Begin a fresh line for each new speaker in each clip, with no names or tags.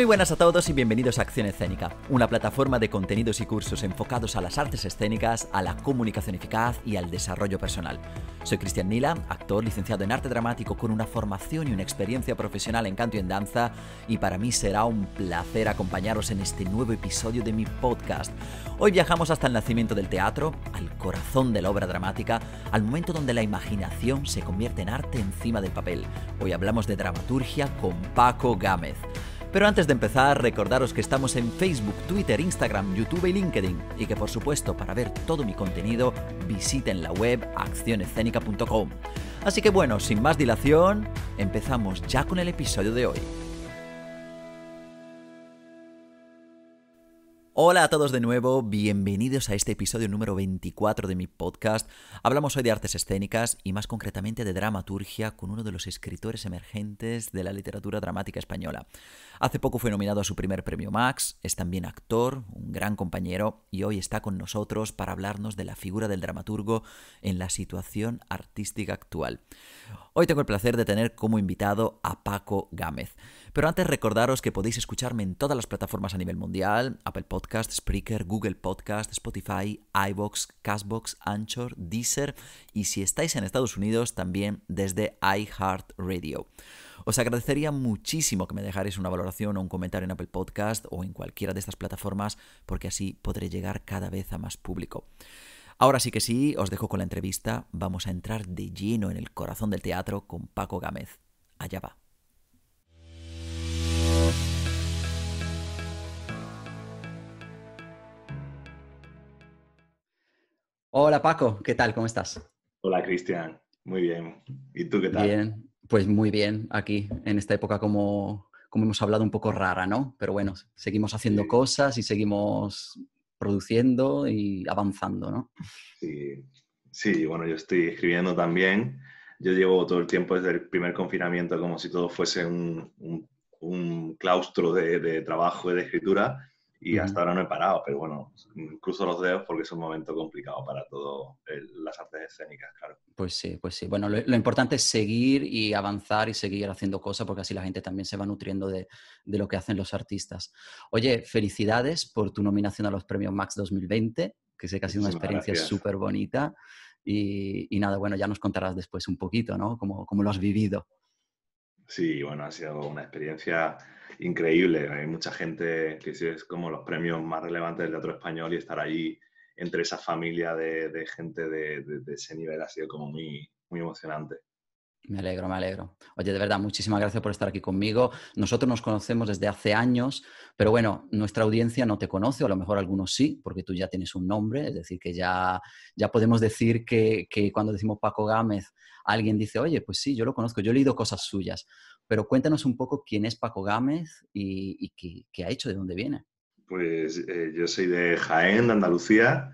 Muy buenas a todos y bienvenidos a Acción Escénica, una plataforma de contenidos y cursos enfocados a las artes escénicas, a la comunicación eficaz y al desarrollo personal. Soy Cristian Nila, actor licenciado en arte dramático con una formación y una experiencia profesional en canto y en danza, y para mí será un placer acompañaros en este nuevo episodio de mi podcast. Hoy viajamos hasta el nacimiento del teatro, al corazón de la obra dramática, al momento donde la imaginación se convierte en arte encima del papel. Hoy hablamos de dramaturgia con Paco Gámez. Pero antes de empezar, recordaros que estamos en Facebook, Twitter, Instagram, YouTube y LinkedIn y que por supuesto para ver todo mi contenido visiten la web accionescénica.com. Así que bueno, sin más dilación, empezamos ya con el episodio de hoy. Hola a todos de nuevo, bienvenidos a este episodio número 24 de mi podcast. Hablamos hoy de artes escénicas y más concretamente de dramaturgia con uno de los escritores emergentes de la literatura dramática española. Hace poco fue nominado a su primer premio Max, es también actor, un gran compañero y hoy está con nosotros para hablarnos de la figura del dramaturgo en la situación artística actual. Hoy tengo el placer de tener como invitado a Paco Gámez. Pero antes recordaros que podéis escucharme en todas las plataformas a nivel mundial, Apple Podcast, Spreaker, Google Podcast, Spotify, iBox, Castbox, Anchor, Deezer y si estáis en Estados Unidos también desde iHeartRadio. Os agradecería muchísimo que me dejarais una valoración o un comentario en Apple Podcast o en cualquiera de estas plataformas porque así podré llegar cada vez a más público. Ahora sí que sí, os dejo con la entrevista. Vamos a entrar de lleno en el corazón del teatro con Paco Gámez. Allá va. Hola Paco, ¿qué tal? ¿Cómo estás?
Hola Cristian, muy bien. ¿Y tú qué tal?
Bien, pues muy bien, aquí en esta época como, como hemos hablado un poco rara, ¿no? Pero bueno, seguimos haciendo cosas y seguimos produciendo y avanzando, ¿no?
Sí, sí, bueno, yo estoy escribiendo también. Yo llevo todo el tiempo desde el primer confinamiento como si todo fuese un, un, claustro de, de, trabajo y de escritura y hasta ahora no he parado, pero bueno, cruzo los dedos porque es un momento complicado para todas las artes escénicas, claro.
Pues sí, pues sí. Bueno, lo, importante es seguir y avanzar y seguir haciendo cosas porque así la gente también se va nutriendo de, de, lo que hacen los artistas. Oye, felicidades por tu nominación a los premios Max 2020, que sé que ha sido una experiencia súper bonita. Y, y, nada, bueno, ya nos contarás después un poquito, ¿no? Cómo, cómo lo has vivido.
Sí, bueno, ha sido una experiencia increíble. Hay mucha gente que sí es como los premios más relevantes del teatro español y estar ahí entre esa familia de, gente de, ese nivel ha sido como muy, muy emocionante.
Me alegro, me alegro. Oye, de verdad, muchísimas gracias por estar aquí conmigo. Nosotros nos conocemos desde hace años, pero bueno, nuestra audiencia no te conoce, o a lo mejor algunos sí, porque tú ya tienes un nombre, es decir, que ya, ya podemos decir que, que cuando decimos Paco Gámez, alguien dice, oye, pues sí, yo lo conozco, yo he leído cosas suyas. Pero cuéntanos un poco quién es Paco Gámez y, qué, ha hecho, de dónde viene.
Pues eh, yo soy de Jaén, de Andalucía.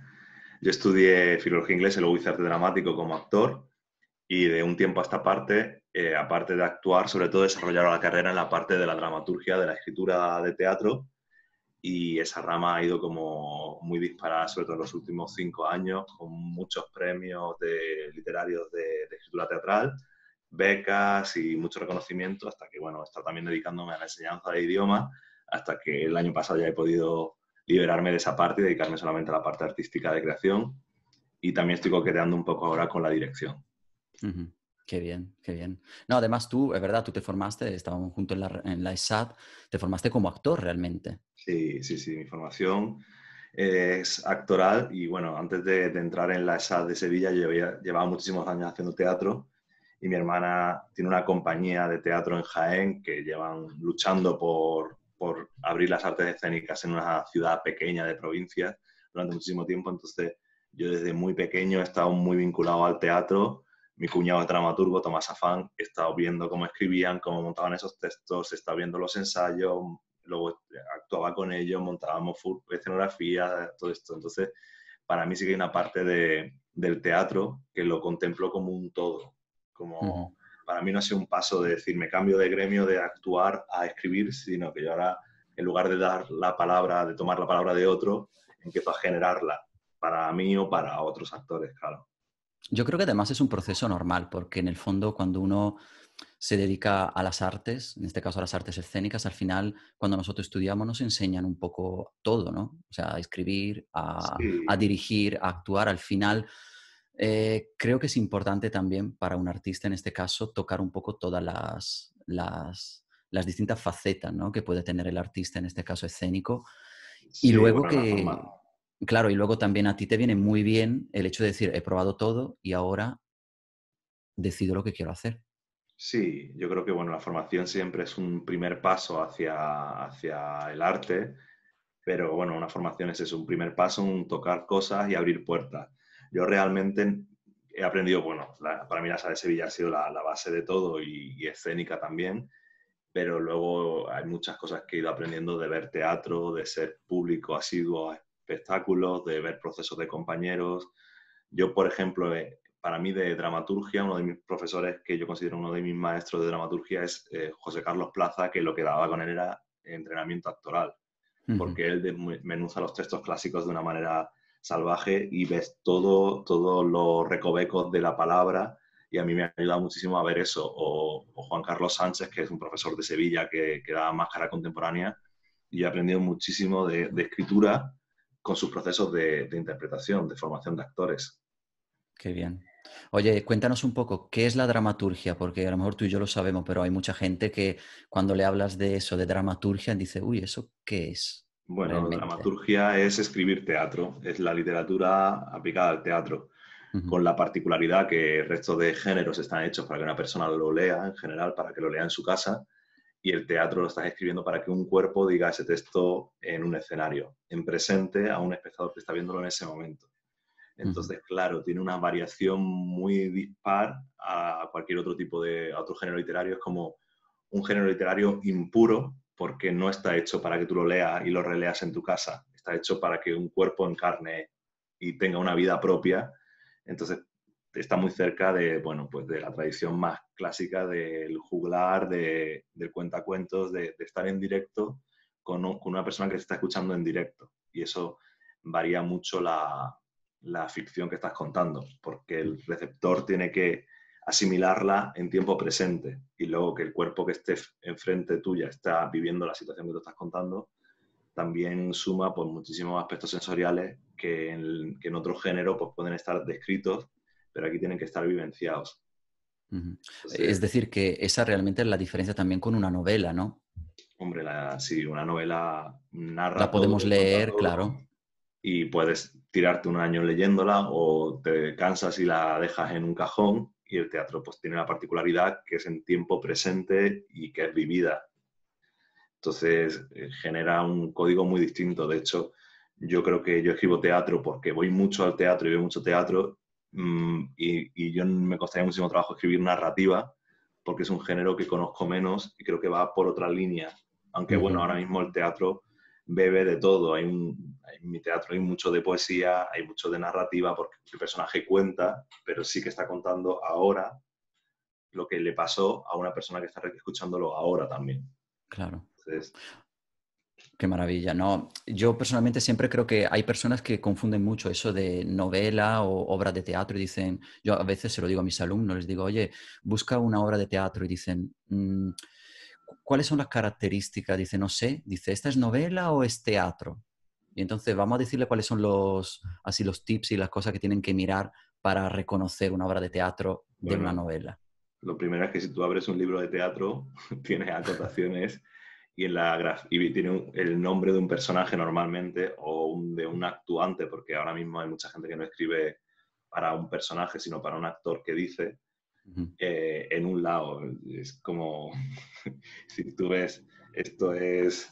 Yo estudié filología inglesa y luego hice arte dramático como actor. Y de un tiempo a esta parte, eh, aparte de actuar, sobre todo desarrollaron la carrera en la parte de la dramaturgia, de la escritura de teatro. Y esa rama ha ido como muy disparada, sobre todo en los últimos cinco años, con muchos premios de, literarios de escritura teatral becas y mucho reconocimiento hasta que, bueno, está también dedicándome a la enseñanza de idioma, hasta que el año pasado ya he podido liberarme de esa parte y dedicarme solamente a la parte artística de creación. Y también estoy coqueteando un poco ahora con la dirección.
Qué bien, qué bien. No, además tú, es verdad, tú te formaste, estábamos juntos en la, en la ESAT, te formaste como actor realmente.
Sí, sí, sí, mi formación es actoral y bueno, antes de, de entrar en la ESAT de Sevilla yo llevaba muchísimos años haciendo teatro y mi hermana tiene una compañía de teatro en Jaén que llevan luchando por, por abrir las artes escénicas en una ciudad pequeña de provincia durante muchísimo tiempo. Entonces, yo desde muy pequeño he estado muy vinculado al teatro. Mi cuñado es dramaturgo, Tomás Afán, he estado viendo cómo escribían, cómo montaban esos textos, he estado viendo los ensayos, luego actuaba con ellos, montábamos escenografía, todo esto. Entonces, para mí sí que hay una parte de, del teatro que lo contemplo como un todo. Como para mí no ha sido un paso de decir me cambio de gremio de actuar a escribir, sino que yo ahora, en lugar de dar la palabra, de tomar la palabra de otro, empiezo a generarla para mí o para otros actores, claro.
Yo creo que además es un proceso normal, porque en el fondo cuando uno se dedica a las artes, en este caso a las artes escénicas, al final cuando nosotros estudiamos nos enseñan un poco todo, ¿no? O sea, a escribir, a, dirigir, a actuar. Al final eh, creo que es importante también para un artista en este caso tocar un poco todas las, las, distintas facetas ¿no? que puede tener el artista, en este caso escénico. y luego que... Claro, y luego también a ti te viene muy bien el hecho de decir, he probado todo y ahora decido lo que quiero hacer.
Sí, yo creo que bueno, la formación siempre es un primer paso hacia, hacia el arte, pero bueno, una formación es un primer paso, un tocar cosas y abrir puertas. Yo realmente he aprendido, bueno, para mí la sala de Sevilla ha sido la, base de todo y, escénica también, pero luego hay muchas cosas que he ido aprendiendo de ver teatro, de ser público asiduo a espectáculos, de ver procesos de compañeros. Yo, por ejemplo, para mí de dramaturgia, uno de mis profesores que yo considero uno de mis maestros de dramaturgia es eh, José Carlos Plaza, que lo que daba con él era entrenamiento actoral, porque él desmenuza los textos clásicos de una manera salvaje y ves todo, todos los recovecos de la palabra y a mí me ha ayudado muchísimo a ver eso. O, Juan Carlos Sánchez, que es un profesor de Sevilla que, que da máscara contemporánea y he aprendido muchísimo de, escritura con sus procesos de, de interpretación, de formación de actores.
Qué bien. Oye, cuéntanos un poco, ¿qué es la dramaturgia? Porque a lo mejor tú y yo lo sabemos, pero hay mucha gente que cuando le hablas de eso, de dramaturgia, dice, uy, ¿eso qué es?
Bueno, la dramaturgia es escribir teatro, es la literatura aplicada al teatro, con la particularidad que el resto de géneros están hechos para que una persona lo lea, en general, para que lo lea en su casa, y el teatro lo estás escribiendo para que un cuerpo diga ese texto en un escenario, en presente a un espectador que está viéndolo en ese momento. Entonces, claro, tiene una variación muy dispar a cualquier otro tipo de, otro género literario. Es como un género literario impuro porque no está hecho para que tú lo leas y lo releas en tu casa. Está hecho para que un cuerpo encarne y tenga una vida propia. Entonces, está muy cerca de, bueno, pues de la tradición más clásica del juglar, de, del cuentacuentos, de, de estar en directo con, una persona que se está escuchando en directo. Y eso varía mucho la ficción que estás contando, porque el receptor tiene que asimilarla en tiempo presente y luego que el cuerpo que esté enfrente tuya está viviendo la situación que tú estás contando, también suma pues, muchísimos aspectos sensoriales que en, que en otro género pues, pueden estar descritos, pero aquí tienen que estar vivenciados.
es decir, que esa realmente es la diferencia también con una novela, ¿no?
Hombre, la, sí, una novela narra.
La podemos leer, claro
y puedes tirarte un año leyéndola o te cansas y la dejas en un cajón y el teatro pues tiene la particularidad que es en tiempo presente y que es vivida. Entonces eh, genera un código muy distinto. De hecho, yo creo que yo escribo teatro porque voy mucho al teatro y veo mucho teatro mm, y, yo me costaría muchísimo trabajo escribir narrativa porque es un género que conozco menos y creo que va por otra línea. Aunque bueno, ahora mismo el teatro bebe de todo. Hay un, en mi teatro hay mucho de poesía, hay mucho de narrativa, porque el personaje cuenta, pero sí que está contando ahora lo que le pasó a una persona que está escuchándolo ahora también.
Claro. Qué maravilla, ¿no? Yo personalmente siempre creo que hay personas que confunden mucho eso de novela o obra de teatro y dicen, yo a veces se lo digo a mis alumnos, les digo, oye, busca una obra de teatro y dicen, mm, ¿cuáles son las características? Dice, no sé, dice, ¿esta es novela o es teatro? Y entonces vamos a decirle cuáles son los, así los tips y las cosas que tienen que mirar para reconocer una obra de teatro de una novela.
Lo primero es que si tú abres un libro de teatro, tiene acotaciones y, en la y tiene el nombre de un personaje normalmente o de un actuante, porque ahora mismo hay mucha gente que no escribe para un personaje, sino para un actor que dice, eh, en un lado. Es como, si tú ves, esto es,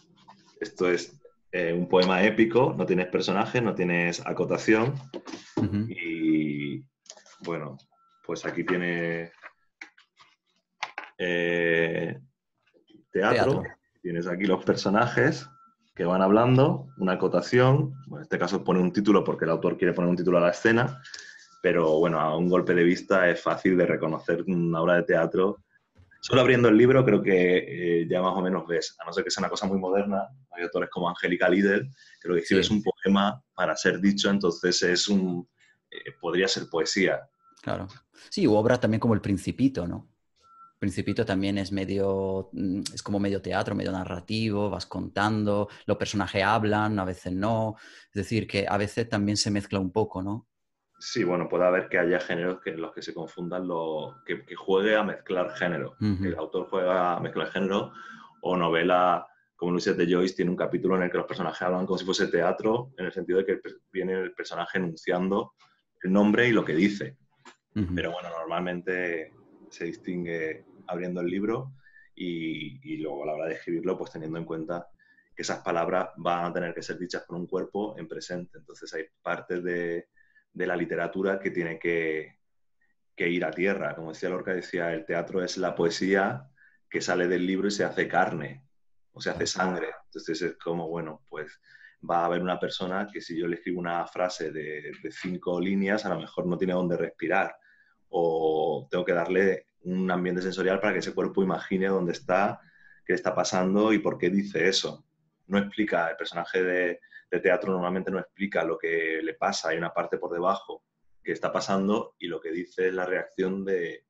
esto es eh, un poema épico, no tienes personajes, no tienes acotación. Y bueno, pues aquí tiene eh, teatro. Tienes aquí los personajes que van hablando, una acotación. en este caso pone un título porque el autor quiere poner un título a la escena pero bueno, a un golpe de vista es fácil de reconocer una obra de teatro. Solo abriendo el libro creo que eh, ya más o menos ves, a no ser que sea una cosa muy moderna, hay autores como Angélica Lidl, que lo que escribe es un poema para ser dicho, entonces es un, eh, podría ser poesía.
Claro. Sí, u obra también como El Principito, ¿no? Principito también es medio, mm, es como medio teatro, medio narrativo, vas contando, los personajes hablan, a veces no, es decir, que a veces también se mezcla un poco, ¿no?
Sí, bueno, puede haber que haya géneros que, en los que se confundan, lo, que, juegue a mezclar género, que el autor juega a mezclar género, o novela como Luis de Joyce tiene un capítulo en el que los personajes hablan como si fuese teatro, en el sentido de que viene el personaje enunciando el nombre y lo que dice. Pero bueno, normalmente se distingue abriendo el libro y, luego a la hora de escribirlo, pues teniendo en cuenta que esas palabras van a tener que ser dichas por un cuerpo en presente. Entonces hay partes de, la literatura que tiene que, que, ir a tierra. Como decía Lorca, decía, el teatro es la poesía que sale del libro y se hace carne o se hace sangre. Entonces es como, bueno, pues va a haber una persona que si yo le escribo una frase de, de cinco líneas, a lo mejor no tiene dónde respirar o tengo que darle un ambiente sensorial para que ese cuerpo imagine dónde está, qué está pasando y por qué dice eso. No explica, el personaje de, teatro normalmente no explica lo que le pasa, hay una parte por debajo que está pasando y lo que dice es la reacción de,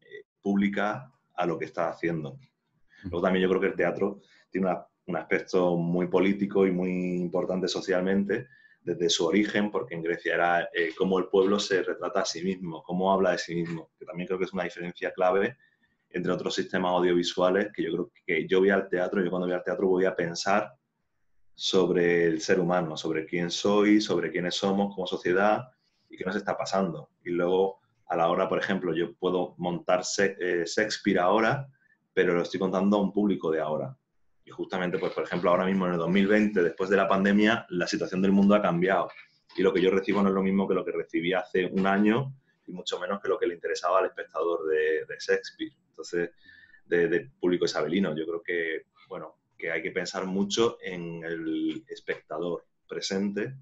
eh, pública a lo que está haciendo. Luego también yo creo que el teatro tiene un aspecto muy político y muy importante socialmente, desde su origen, porque en Grecia era eh, cómo el pueblo se retrata a sí mismo, cómo habla de sí mismo, que también creo que es una diferencia clave entre otros sistemas audiovisuales, que yo creo que yo voy al teatro, yo cuando voy al teatro voy a pensar sobre el ser humano, sobre quién soy, sobre quiénes somos como sociedad y qué nos está pasando. Y luego, a la hora, por ejemplo, yo puedo montar eh, Shakespeare ahora, pero lo estoy contando a un público de ahora. Y justamente, pues, por ejemplo, ahora mismo en el 2020, después de la pandemia, la situación del mundo ha cambiado. Y lo que yo recibo no es lo mismo que lo que recibí hace un año y mucho menos que lo que le interesaba al espectador de, Shakespeare. Entonces, de, público isabelino. Yo creo que, bueno, que hay que pensar mucho en el espectador presente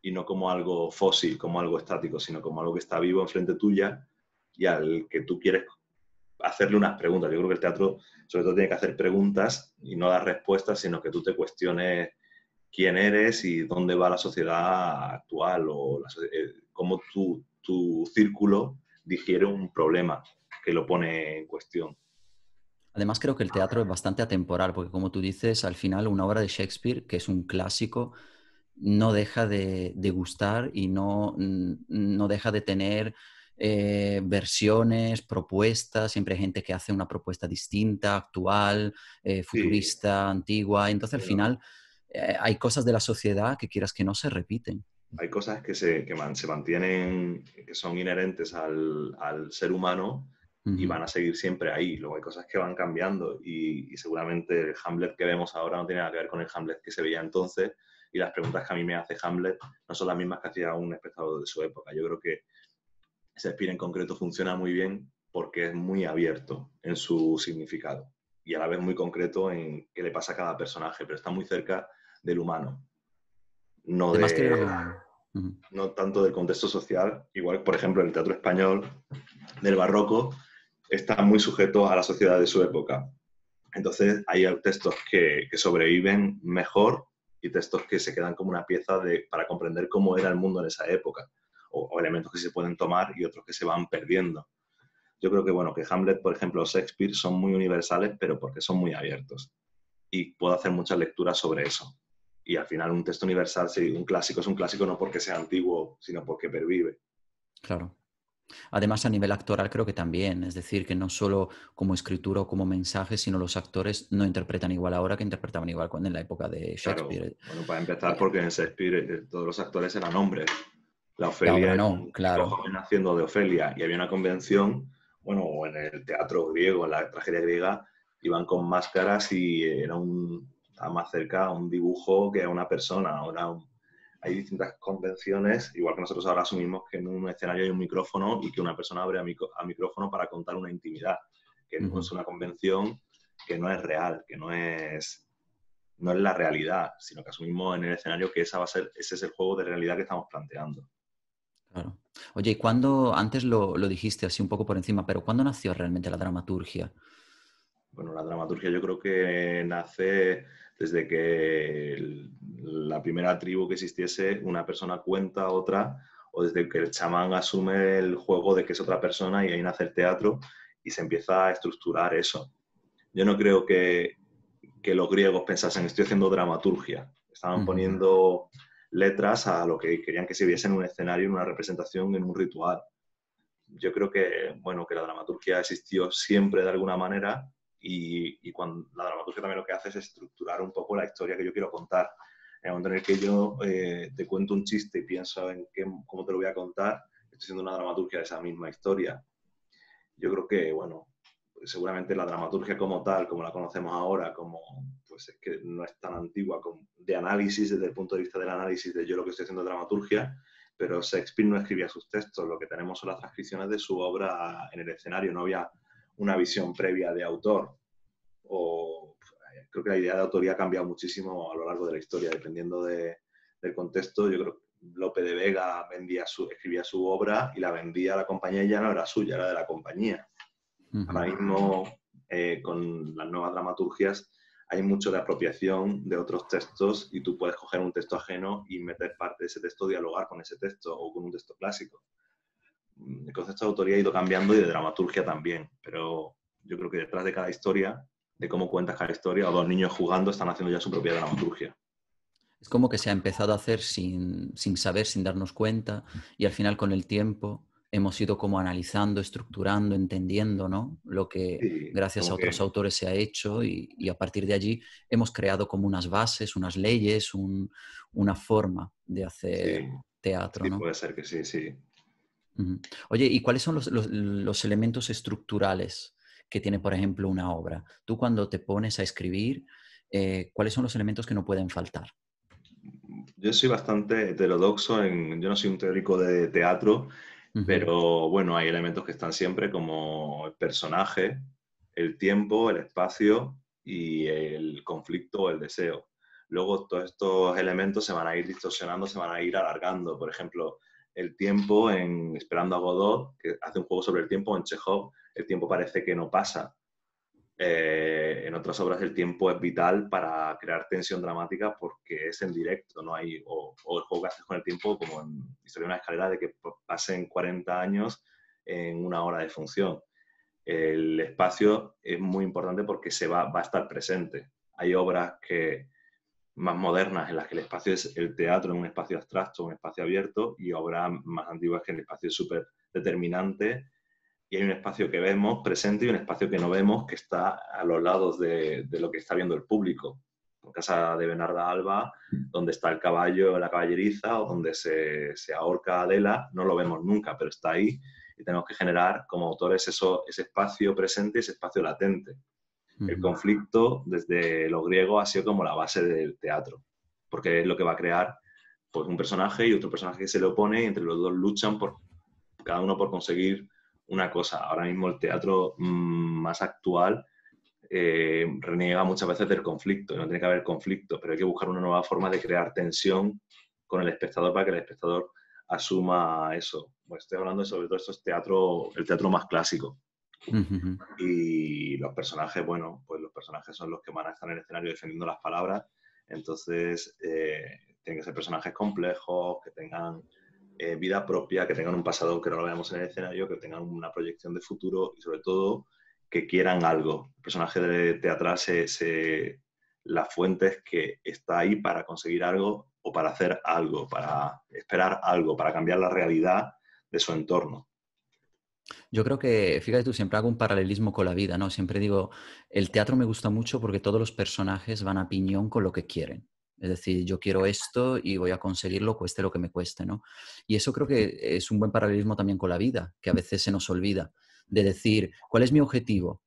y no como algo fósil, como algo estático, sino como algo que está vivo enfrente tuya y al que tú quieres hacerle unas preguntas. Yo creo que el teatro sobre todo tiene que hacer preguntas y no dar respuestas, sino que tú te cuestiones quién eres y dónde va la sociedad actual o eh, cómo tu, tu círculo digiere un problema que lo pone en cuestión.
Además, creo que el teatro es bastante atemporal, porque como tú dices, al final una obra de Shakespeare, que es un clásico, no deja de, de gustar y no, no deja de tener eh, versiones, propuestas, siempre hay gente que hace una propuesta distinta, actual, eh, futurista, antigua. Entonces, al final, eh, hay cosas de la sociedad que quieras que no se repiten.
Hay cosas que se, que se mantienen, que son inherentes al, al ser humano y van a seguir siempre ahí. Luego hay cosas que van cambiando y, y, seguramente el Hamlet que vemos ahora no tiene nada que ver con el Hamlet que se veía entonces y las preguntas que a mí me hace Hamlet no son las mismas que hacía un espectador de su época. Yo creo que Shakespeare en concreto funciona muy bien porque es muy abierto en su significado y a la vez muy concreto en qué le pasa a cada personaje, pero está muy cerca del humano. No, no tanto del contexto social, igual por ejemplo el teatro español del barroco está muy sujeto a la sociedad de su época. Entonces hay textos que, sobreviven mejor y textos que se quedan como una pieza de, para comprender cómo era el mundo en esa época o, elementos que se pueden tomar y otros que se van perdiendo. Yo creo que, bueno, que Hamlet, por ejemplo, o Shakespeare son muy universales, pero porque son muy abiertos. Y puedo hacer muchas lecturas sobre eso. Y al final un texto universal, si un clásico es un clásico no porque sea antiguo, sino porque pervive.
Claro. Además, a nivel actoral creo que también, es decir, que no solo como escritura o como mensaje, sino los actores no interpretan igual ahora que interpretaban igual cuando en la época de Shakespeare.
Bueno, para empezar, porque en Shakespeare eh, todos los actores eran hombres la Ofelia
no, claro.
haciendo de Ofelia y había una convención, bueno, en el teatro griego, en la tragedia griega, iban con máscaras y era un, estaba más cerca a un dibujo que a una persona. Ahora hay distintas convenciones, igual que nosotros ahora asumimos que en un escenario hay un micrófono y que una persona abre a, micrófono para contar una intimidad, que no es una convención que no es real, que no es no es la realidad, sino que asumimos en el escenario que esa va a ser, ese es el juego de realidad que estamos planteando.
Claro. Oye, ¿y cuándo, antes lo, dijiste así un poco por encima, pero ¿cuándo nació realmente la dramaturgia?
Bueno, la dramaturgia yo creo que nace desde que la primera tribu que existiese, una persona cuenta a otra, o desde que el chamán asume el juego de que es otra persona y ahí nace el teatro y se empieza a estructurar eso. Yo no creo que, que los griegos pensasen, estoy haciendo dramaturgia. Estaban poniendo letras a lo que querían que se viese en un escenario, en una representación, en un ritual. Yo creo que, bueno, que la dramaturgia existió siempre de alguna manera y, y cuando la dramaturgia también lo que hace es estructurar un poco la historia que yo quiero contar. En el momento en el que yo eh, te cuento un chiste y pienso en qué, cómo te lo voy a contar, estoy haciendo una dramaturgia de esa misma historia. Yo creo que, bueno, seguramente la dramaturgia como tal, como la conocemos ahora, como pues es que no es tan antigua como de análisis, desde el punto de vista del análisis de yo lo que estoy haciendo de dramaturgia, pero Shakespeare no escribía sus textos, lo que tenemos son las transcripciones de su obra en el escenario, no había una visión previa de autor. O, creo que la idea de autoría ha cambiado muchísimo a lo largo de la historia, dependiendo de, del contexto. Yo creo que Lope de Vega vendía su, escribía su obra y la vendía a la compañía y ya no era suya, era de la compañía. Ahora mismo, eh, con las nuevas dramaturgias, hay mucho de apropiación de otros textos y tú puedes coger un texto ajeno y meter parte de ese texto, dialogar con ese texto o con un texto clásico. Mm, el concepto de autoría ha ido cambiando y de dramaturgia también, pero yo creo que detrás de cada historia, de cómo cuentas cada historia, o dos niños jugando están haciendo ya su propia dramaturgia.
Es como que se ha empezado a hacer sin, sin saber, sin darnos cuenta, y al final con el tiempo hemos ido como analizando, estructurando, entendiendo, ¿no? Lo que gracias a otros autores se ha hecho y, a partir de allí hemos creado como unas bases, unas leyes, una forma de hacer teatro, ¿no?
Puede ser que sí, sí.
Oye, ¿y cuáles son los, elementos estructurales que tiene, por ejemplo, una obra? Tú cuando te pones a escribir, eh, ¿cuáles son los elementos que no pueden faltar?
Yo soy bastante heterodoxo, en, yo no soy un teórico de teatro, pero bueno, hay elementos que están siempre como el personaje, el tiempo, el espacio y el conflicto o el deseo. Luego todos estos elementos se van a ir distorsionando, se van a ir alargando. Por ejemplo, el tiempo en Esperando a Godot, que hace un juego sobre el tiempo, en Chekhov, el tiempo parece que no pasa. Eh, en otras obras el tiempo es vital para crear tensión dramática porque es en directo, no hay, o, el juego que haces con el tiempo, como en Historia de una escalera, de que pasen 40 años en una hora de función. El espacio es muy importante porque se va, va a estar presente. Hay obras que, más modernas en las que el espacio es el teatro en un espacio abstracto, un espacio abierto, y obras más antiguas que el espacio es súper determinante y hay un espacio que vemos presente y un espacio que no vemos que está a los lados de, lo que está viendo el público. En casa de Bernarda Alba, donde está el caballo, la caballeriza o donde se, se ahorca Adela, no lo vemos nunca, pero está ahí y tenemos que generar como autores eso, ese espacio presente, ese espacio latente. El conflicto desde los griegos ha sido como la base del teatro, porque es lo que va a crear pues, un personaje y otro personaje que se le opone y entre los dos luchan por cada uno por conseguir una cosa. Ahora mismo el teatro mm, más actual eh, reniega muchas veces del conflicto, no tiene que haber conflicto, pero hay que buscar una nueva forma de crear tensión con el espectador para que el espectador asuma eso. estoy hablando sobre todo esto es teatro, el teatro más clásico. Y los personajes, bueno, pues los personajes son los que van a estar en el escenario defendiendo las palabras, entonces eh, tienen que ser personajes complejos, que tengan eh, vida propia, que tengan un pasado que no lo veamos en el escenario, que tengan una proyección de futuro y sobre todo que quieran algo. El personaje de teatral, se, se, la fuente es que está ahí para conseguir algo o para hacer algo, para esperar algo, para cambiar la realidad de su entorno.
Yo creo que, fíjate tú, siempre hago un paralelismo con la vida, ¿no? Siempre digo, el teatro me gusta mucho porque todos los personajes van a piñón con lo que quieren. Es decir, yo quiero esto y voy a conseguirlo, cueste lo que me cueste, ¿no? Y eso creo que es un buen paralelismo también con la vida, que a veces se nos olvida, de decir, ¿cuál es mi objetivo?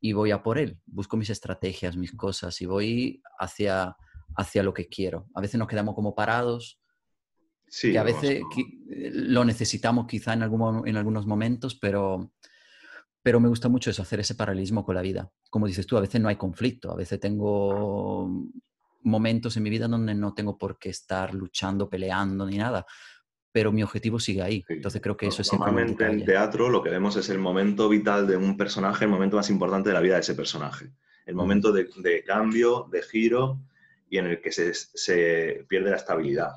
Y voy a por él, busco mis estrategias, mis cosas y voy hacia, hacia lo que quiero. A veces nos quedamos como parados, sí, que a veces lo necesitamos quizá en, algún, en algunos momentos, pero, pero me gusta mucho eso, hacer ese paralelismo con la vida. Como dices tú, a veces no hay conflicto, a veces tengo momentos en mi vida donde no tengo por qué estar luchando, peleando ni nada, pero mi objetivo sigue ahí. Entonces creo que eso es
Normalmente en teatro lo que vemos es el momento vital de un personaje, el momento más importante de la vida de ese personaje. El momento de, cambio, de giro y en el que se, pierde la estabilidad.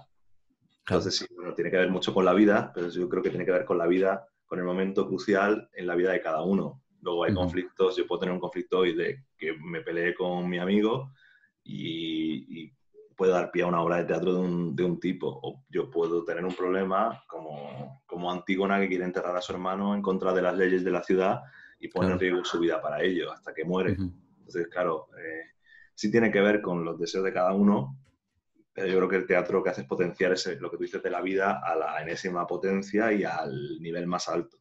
Entonces, sí, bueno, tiene que ver mucho con la vida, pero yo creo que tiene que ver con la vida, con el momento crucial en la vida de cada uno. Luego hay conflictos, yo puedo tener un conflicto hoy de que me peleé con mi amigo y, y puede dar pie a una obra de teatro de un, de un, tipo. O yo puedo tener un problema como, como Antígona que quiere enterrar a su hermano en contra de las leyes de la ciudad y pone en riesgo su vida para ello hasta que muere. Entonces, claro, eh, sí tiene que ver con los deseos de cada uno, pero yo creo que el teatro lo que hace es potenciar ese, lo que tú dices de la vida a la enésima potencia y al nivel más alto.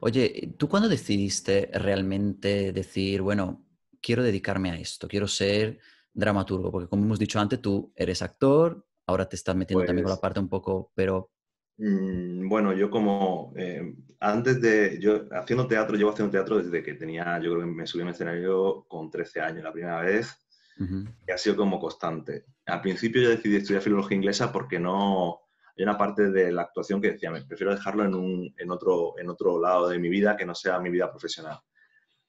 Oye, ¿tú cuándo decidiste realmente decir, bueno, quiero dedicarme a esto, quiero ser dramaturgo? Porque como hemos dicho antes, tú eres actor, ahora te estás metiendo también con la pues parte un poco, pero...
Mm, bueno, yo como eh, antes de, yo haciendo teatro, llevo haciendo teatro desde que tenía, yo creo que me subí a un escenario con 13 años la primera vez, y ha sido como constante. Al principio yo decidí estudiar filología inglesa porque no, hay una parte de la actuación que decía, me prefiero dejarlo en, un, en, otro, en otro lado de mi vida que no sea mi vida profesional.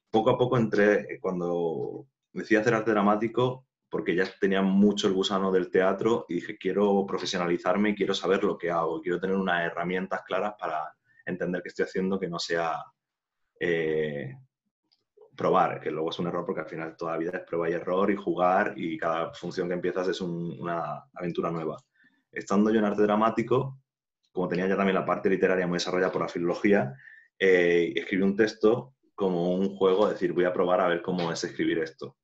Poco a poco entré, cuando decidí hacer arte dramático, porque ya tenía mucho el gusano del teatro y dije, quiero profesionalizarme y quiero saber lo que hago, quiero tener unas herramientas claras para entender qué estoy haciendo que no sea eh, probar, que luego es un error porque al final toda la vida es prueba y error y jugar y cada función que empiezas es una aventura nueva. Estando yo en arte dramático, como tenía ya también la parte literaria muy desarrollada por la filología, eh, escribí un texto como un juego, es decir, voy a probar a ver cómo es escribir esto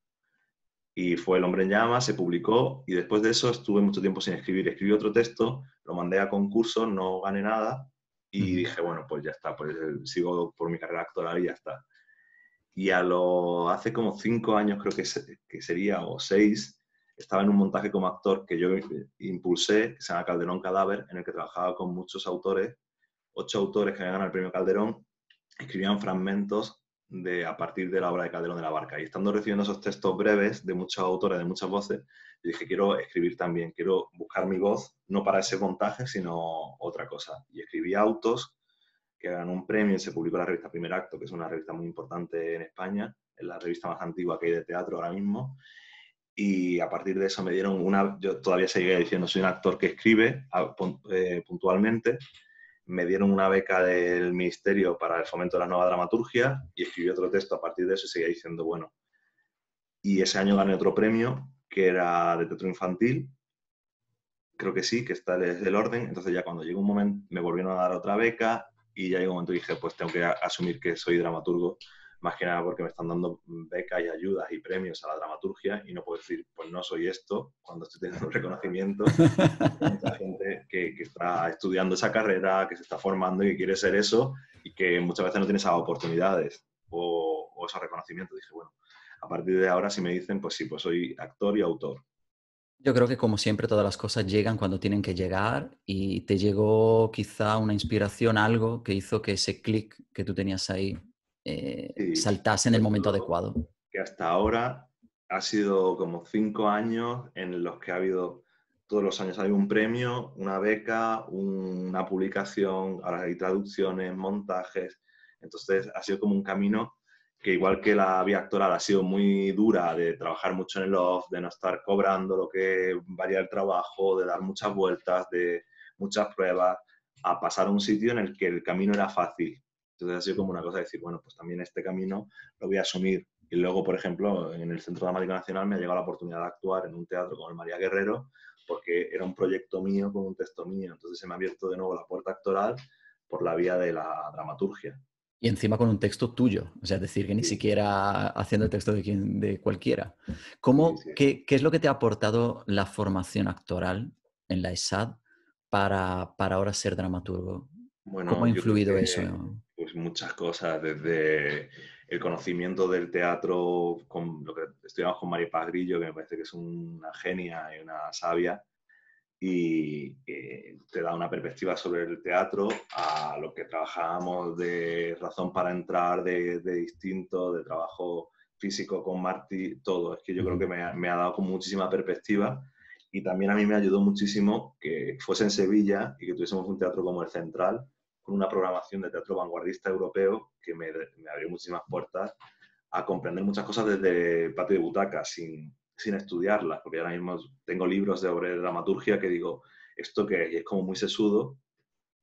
y fue El hombre en llamas, se publicó y después de eso estuve mucho tiempo sin escribir. Escribí otro texto, lo mandé a concurso, no gané nada y dije, bueno, pues ya está, pues eh, sigo por mi carrera actoral y ya está. Y a lo, hace como cinco años creo que, que sería, o seis, estaba en un montaje como actor que yo impulsé, que se llama Calderón Cadáver, en el que trabajaba con muchos autores, ocho autores que habían ganado el premio Calderón, escribían fragmentos de, a partir de la obra de Calderón de la Barca. Y estando recibiendo esos textos breves de muchos autores, de muchas voces, dije, quiero escribir también, quiero buscar mi voz, no para ese montaje, sino otra cosa. Y escribí autos que ganó un premio y se publicó la revista Primer Acto, que es una revista muy importante en España, es la revista más antigua que hay de teatro ahora mismo. Y a partir de eso me dieron una, yo todavía seguía diciendo, soy un actor que escribe eh, puntualmente, me dieron una beca del Ministerio para el fomento de la nueva dramaturgia y escribí otro texto a partir de eso y seguía diciendo, bueno, y ese año gané otro premio que era de teatro infantil, creo que sí, que está desde el orden, entonces ya cuando llegó un momento me volvieron a dar otra beca y ya llegó un momento y dije, pues tengo que asumir que soy dramaturgo más que nada porque me están dando becas y ayudas y premios a la dramaturgia y no puedo decir, pues no soy esto, cuando estoy teniendo un reconocimiento. Hay mucha gente que, que, está estudiando esa carrera, que se está formando y que quiere ser eso y que muchas veces no tiene esas oportunidades o, o esos reconocimientos. Dije, bueno, a partir de ahora si me dicen, pues sí, pues soy actor y autor.
Yo creo que como siempre todas las cosas llegan cuando tienen que llegar y te llegó quizá una inspiración, algo que hizo que ese clic que tú tenías ahí eh, saltase en el momento adecuado.
Que hasta ahora ha sido como cinco años en los que ha habido, todos los años hay un premio, una beca, una publicación, ahora hay traducciones, montajes. Entonces ha sido como un camino que igual que la vía actoral ha sido muy dura de trabajar mucho en el off, de no estar cobrando lo que varía el trabajo, de dar muchas vueltas, de muchas pruebas, a pasar a un sitio en el que el camino era fácil entonces ha sido como una cosa de decir, bueno, pues también este camino lo voy a asumir. Y luego, por ejemplo, en el Centro Dramático Nacional me ha llegado la oportunidad de actuar en un teatro con el María Guerrero, porque era un proyecto mío con un texto mío. Entonces se me ha abierto de nuevo la puerta actoral por la vía de la dramaturgia.
Y encima con un texto tuyo, o sea, es decir, que ni siquiera haciendo el texto de, quien, de cualquiera. ¿Cómo, Qué, qué, es lo que te ha aportado la formación actoral en la ESAD para, para ahora ser dramaturgo? Bueno, ¿Cómo ha influido eso?
Pues muchas cosas, desde el conocimiento del teatro, con lo que estudiamos con María Pagrillo, que me parece que es una genia y una sabia, y te da una perspectiva sobre el teatro, a lo que trabajábamos de razón para entrar, de, de distinto, de trabajo físico con Marty, todo. Es que yo creo que me, me ha dado con muchísima perspectiva y también a mí me ayudó muchísimo que fuese en Sevilla y que tuviésemos un teatro como el Central, con una programación de teatro vanguardista europeo que me, abrió muchísimas puertas a comprender muchas cosas desde el patio de butaca, sin, sin estudiarlas, porque ahora mismo tengo libros de, dramaturgia que digo, esto que es como muy sesudo,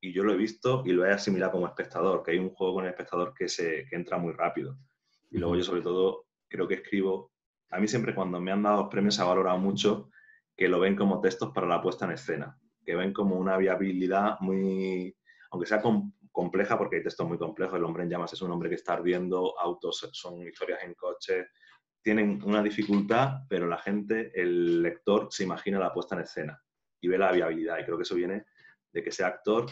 y yo lo he visto y lo he asimilado como espectador, que hay un juego con el espectador que, se, que entra muy rápido. Y luego yo sobre todo creo que escribo, a mí siempre cuando me han dado premios se ha valorado mucho que lo ven como textos para la puesta en escena, que ven como una viabilidad muy, aunque sea compleja, porque hay textos muy complejos, el hombre en llamas es un hombre que está ardiendo, autos son historias en coche, tienen una dificultad, pero la gente, el lector, se imagina la puesta en escena y ve la viabilidad. Y creo que eso viene de que sea actor.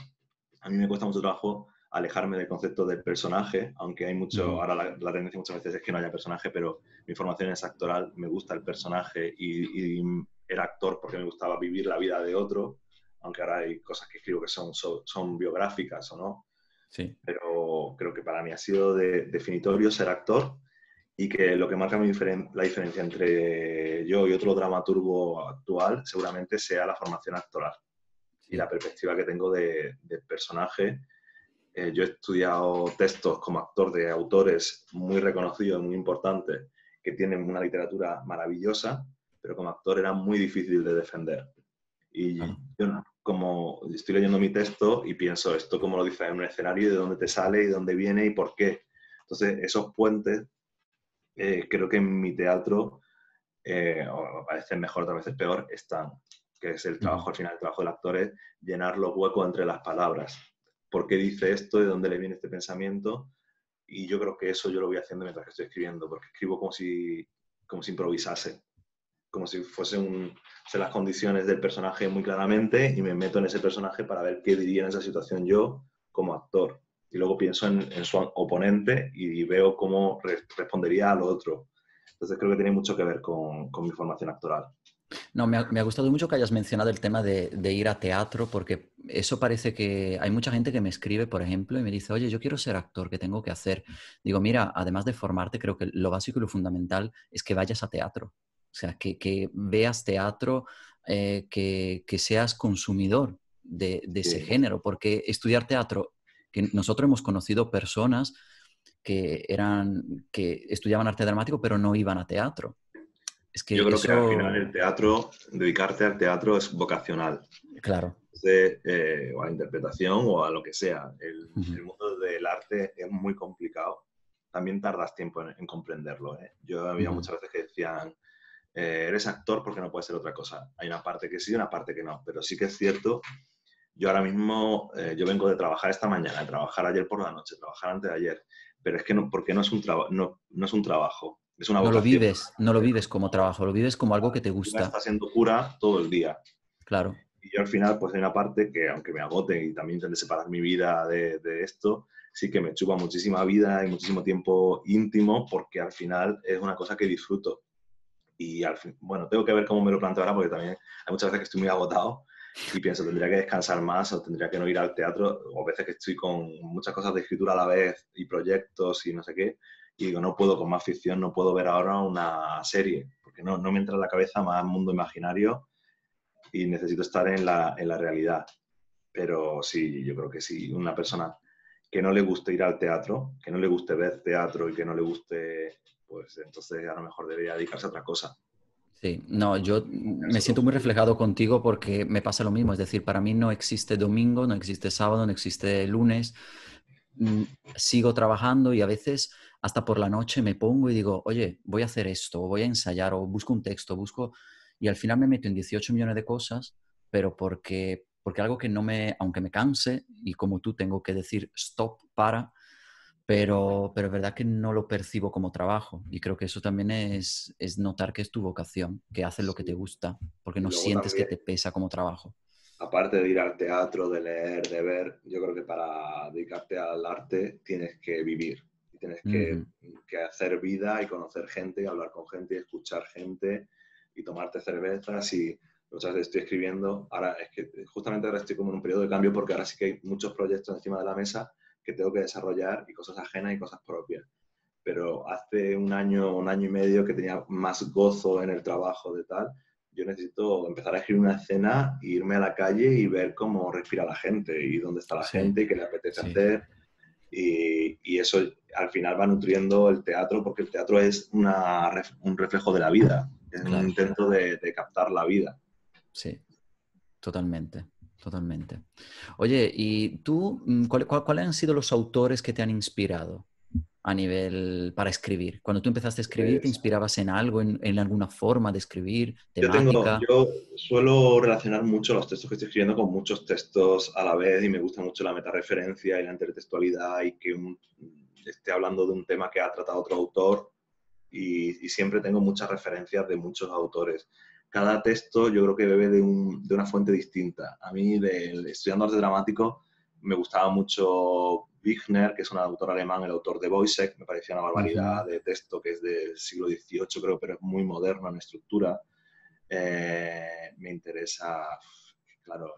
A mí me cuesta mucho trabajo alejarme del concepto del personaje, aunque hay mucho, ahora la, tendencia muchas veces es que no haya personaje, pero mi formación es actoral, me gusta el personaje y, era actor porque me gustaba vivir la vida de otro, aunque ahora hay cosas que escribo que son, son, biográficas o no.
Sí.
Pero creo que para mí ha sido definitorio ser actor y que lo que marca la diferencia entre yo y otro dramaturgo actual seguramente sea la formación actoral y la perspectiva que tengo de, personaje. Eh, yo he estudiado textos como actor de autores muy reconocidos, muy importantes, que tienen una literatura maravillosa, pero como actor era muy difícil de defender. Y yo como estoy leyendo mi texto y pienso esto como lo dice en un escenario, de dónde te sale y dónde viene y por qué. Entonces, esos puentes eh, creo que en mi teatro, eh, o parece mejor, otras veces peor, están, que es el trabajo, al final, el trabajo del actor es llenar los huecos entre las palabras. ¿Por qué dice esto? ¿De dónde le viene este pensamiento? Y yo creo que eso yo lo voy haciendo mientras que estoy escribiendo, porque escribo como si, como si improvisase, como si fuesen las condiciones del personaje muy claramente y me meto en ese personaje para ver qué diría en esa situación yo como actor y luego pienso en, su oponente y veo cómo respondería a lo otro. Entonces creo que tiene mucho que ver con, mi formación actoral.
No, me ha, gustado mucho que hayas mencionado el tema de, ir a teatro, porque eso parece que hay mucha gente que me escribe, por ejemplo, y me dice, oye, yo quiero ser actor, ¿qué tengo que hacer? Digo, mira, además de formarte, creo que lo básico y lo fundamental es que vayas a teatro. O sea, que, veas teatro, eh, que, seas consumidor de, ese género, porque estudiar teatro que nosotros hemos conocido personas que eran que estudiaban arte dramático pero no iban a teatro.
Es que Yo creo que al final el teatro, dedicarte al teatro es vocacional.
Claro.
Eh, o a la interpretación o a lo que sea. El, mundo del arte es muy complicado. También tardas tiempo en, comprenderlo. ¿eh? Yo había muchas veces que decían, eh, eres actor porque no puede ser otra cosa. Hay una parte que sí y una parte que no. Pero sí que es cierto yo ahora mismo, eh, yo vengo de trabajar esta mañana, de trabajar ayer por la noche, trabajar antes de ayer, pero es que no, porque no es un, trabajo no, no es un trabajo, es una
No lo vives, no lo vives como trabajo, lo vives como algo que te gusta.
Está siendo pura todo el día.
Claro.
Y yo al final, pues hay una parte que, aunque me agote y también intente separar mi vida de, de esto, sí que me chupa muchísima vida y muchísimo tiempo íntimo, porque al final es una cosa que disfruto. Y al fin, bueno, tengo que ver cómo me lo planteo ahora, porque también hay muchas veces que estoy muy agotado y pienso, tendría que descansar más o tendría que no ir al teatro, o veces que estoy con muchas cosas de escritura a la vez y proyectos y no sé qué, y digo, no puedo con más ficción, no puedo ver ahora una serie, porque no, no me entra en la cabeza más mundo imaginario y necesito estar en la, en la realidad. Pero sí, yo creo que sí, una persona que no le guste ir al teatro, que no le guste ver teatro y que no le guste, pues entonces a lo mejor debería dedicarse a otra cosa.
Sí, no, yo me siento muy reflejado contigo porque me pasa lo mismo. Es decir, para mí no existe domingo, no existe sábado, no existe lunes. Mm, sigo trabajando y a veces hasta por la noche me pongo y digo, oye, voy a hacer esto, voy a ensayar, o busco un texto, busco... Y al final me meto en 18 millones de cosas, pero porque, porque algo que no me, aunque me canse, y como tú tengo que decir stop, para, pero, pero es verdad que no lo percibo como trabajo y creo que eso también es, es notar que es tu vocación, que haces lo que te gusta, porque no sientes que te pesa como trabajo.
Aparte de ir al teatro, de leer, de ver, yo creo que para dedicarte al arte tienes que vivir, tienes que, que hacer vida y conocer gente y hablar con gente y escuchar gente y tomarte cervezas y muchas veces estoy escribiendo, ahora es que justamente ahora estoy como en un periodo de cambio porque ahora sí que hay muchos proyectos encima de la mesa que tengo que desarrollar y cosas ajenas y cosas propias. Pero hace un año, un año y medio que tenía más gozo en el trabajo de tal, yo necesito empezar a escribir una escena, irme a la calle y ver cómo respira la gente y dónde está la gente y qué le apetece hacer. Y, y, eso al final va nutriendo el teatro porque el teatro es una, un reflejo de la vida, es un intento de, de captar la vida.
Sí, totalmente. Totalmente. Oye, ¿y tú, mm, cuáles han sido los autores que te han inspirado? a nivel para escribir? Cuando tú empezaste a escribir, ¿te pues inspirabas en algo, en, alguna forma de escribir,
temática? Yo, suelo relacionar mucho los textos que estoy escribiendo con muchos textos a la vez y me gusta mucho la metareferencia y la intertextualidad y que esté hablando de un tema que ha tratado otro autor y, siempre tengo muchas referencias de muchos autores. Cada texto yo creo que bebe de, de una fuente distinta. A mí, de, estudiando arte dramático, me gustaba mucho Wigner, que es un autor alemán, el autor de Boisek, me parecía una barbaridad de texto que es del siglo XVIII, creo, pero es muy moderno en estructura. Eh, me interesa, claro,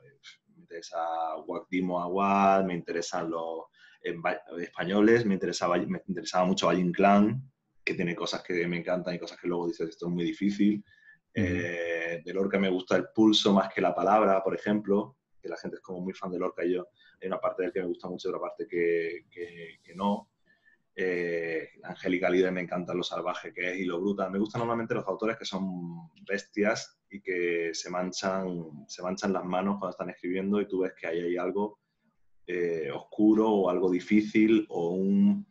me interesa Guacdimo Aguad, me interesan los españoles, me interesaba, me interesaba mucho Valle Inclán, que tiene cosas que me encantan y cosas que luego dices esto es muy difícil. Eh, de Lorca me gusta el pulso más que la palabra, por ejemplo, que la gente es como muy fan de Lorca y yo hay una parte del que me gusta mucho y otra parte que, que, no. Eh, Angélica me encanta lo salvaje que es y lo brutal. Me gustan normalmente los autores que son bestias y que se manchan, se manchan las manos cuando están escribiendo y tú ves que ahí hay algo eh, oscuro o algo difícil o un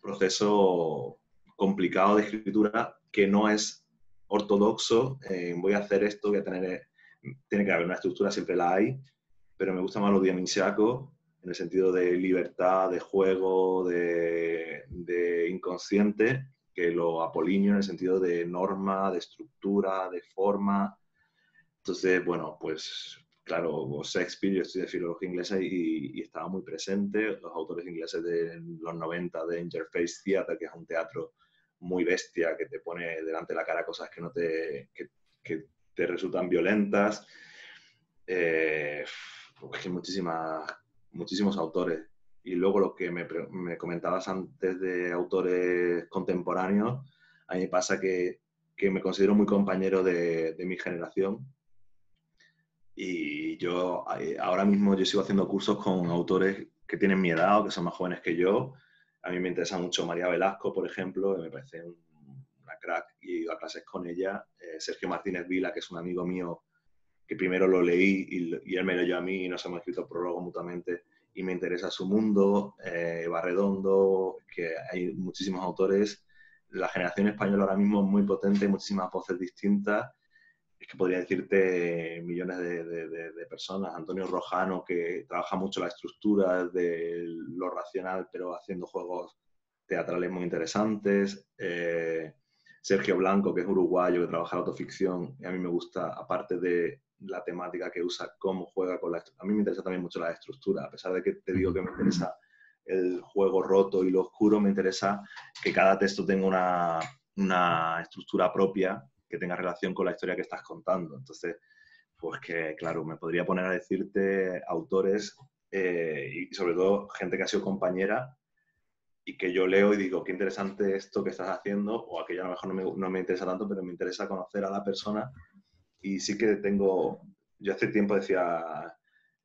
proceso complicado de escritura que no es ortodoxo. Eh, voy a hacer esto, voy a tener... Tiene que haber una estructura, siempre la hay, pero me gusta más lo dionisiaco en el sentido de libertad, de juego, de, inconsciente, que lo apolíneo en el sentido de norma, de estructura, de forma. Entonces, bueno, pues claro, Shakespeare, yo de filología inglesa y, estaba muy presente. Los autores ingleses de los 90 de Interface Theatre, que es un teatro muy bestia, que te pone delante de la cara cosas que no te, que, te resultan violentas. Eh, hay muchísimas, muchísimos autores. Y luego lo que me, me, comentabas antes de autores contemporáneos, a mí pasa que, que me considero muy compañero de, de, mi generación. Y yo eh, ahora mismo yo sigo haciendo cursos con autores que tienen mi edad o que son más jóvenes que yo. A mí me interesa mucho María Velasco, por ejemplo, me parece una crack y he ido a clases con ella. Eh, Sergio Martínez Vila, que es un amigo mío que primero lo leí y, él me leyó a mí y nos hemos escrito prólogo mutuamente y me interesa su mundo, eh, Barredondo, que hay muchísimos autores. La generación española ahora mismo es muy potente, muchísimas voces distintas. Es que podría decirte millones de, personas. Antonio Rojano, que trabaja mucho la estructura de lo racional, pero haciendo juegos teatrales muy interesantes. Eh, Sergio Blanco, que es uruguayo, que trabaja la autoficción, y a mí me gusta, aparte de la temática que usa, cómo juega con la A mí me interesa también mucho la estructura, a pesar de que te digo que me interesa el juego roto y lo oscuro, me interesa que cada texto tenga una, una estructura propia que tenga relación con la historia que estás contando. Entonces, pues que, claro, me podría poner a decirte autores eh, y sobre todo gente que ha sido compañera y que yo leo y digo, qué interesante esto que estás haciendo, o aquello a lo mejor no me, interesa tanto, pero me interesa conocer a la persona y sí que tengo, yo hace tiempo decía,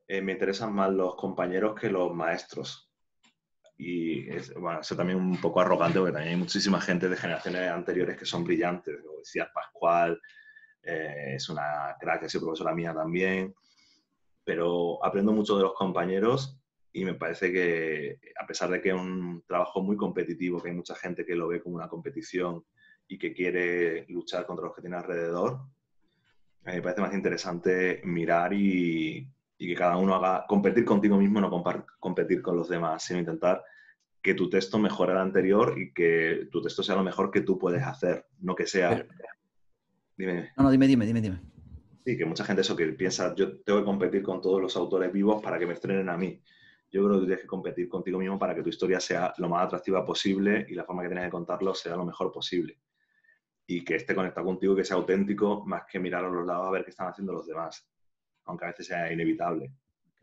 eh, me interesan más los compañeros que los maestros. Y es, bueno, eso también un poco arrogante porque también hay muchísima gente de generaciones anteriores que son brillantes. Como decía Pascual, eh, es una crack, es profesora mía también. Pero aprendo mucho de los compañeros y me parece que a pesar de que es un trabajo muy competitivo, que hay mucha gente que lo ve como una competición y que quiere luchar contra los que tiene alrededor, me parece más interesante mirar y, que cada uno haga, competir contigo mismo, no competir con los demás, sino intentar que tu texto mejore al anterior y que tu texto sea lo mejor que tú puedes hacer, no que sea...
dime. No, no, dime, dime, dime, dime.
Sí, que mucha gente eso que piensa, yo tengo que competir con todos los autores vivos para que me estrenen a mí. Yo creo que tienes que competir contigo mismo para que tu historia sea lo más atractiva posible y la forma que tienes de contarlo sea lo mejor posible y que esté conectado contigo, que sea auténtico, más que mirar a los lados a ver qué están haciendo los demás, aunque a veces sea inevitable.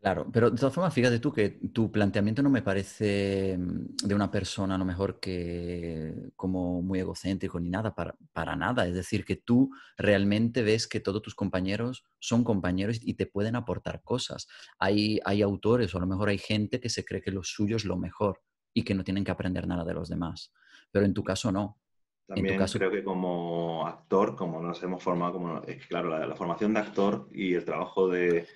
Claro, pero de todas formas, fíjate tú que tu planteamiento no me parece mm, de una persona a lo mejor que como muy egocéntrico ni nada, para, para nada. Es decir, que tú realmente ves que todos tus compañeros son compañeros y te pueden aportar cosas. Hay, hay autores o a lo mejor hay gente que se cree que lo suyo es lo mejor y que no tienen que aprender nada de los demás. Pero en tu caso no.
También creo que como actor, como nos hemos formado, como es que claro, la, formación de actor y el trabajo de,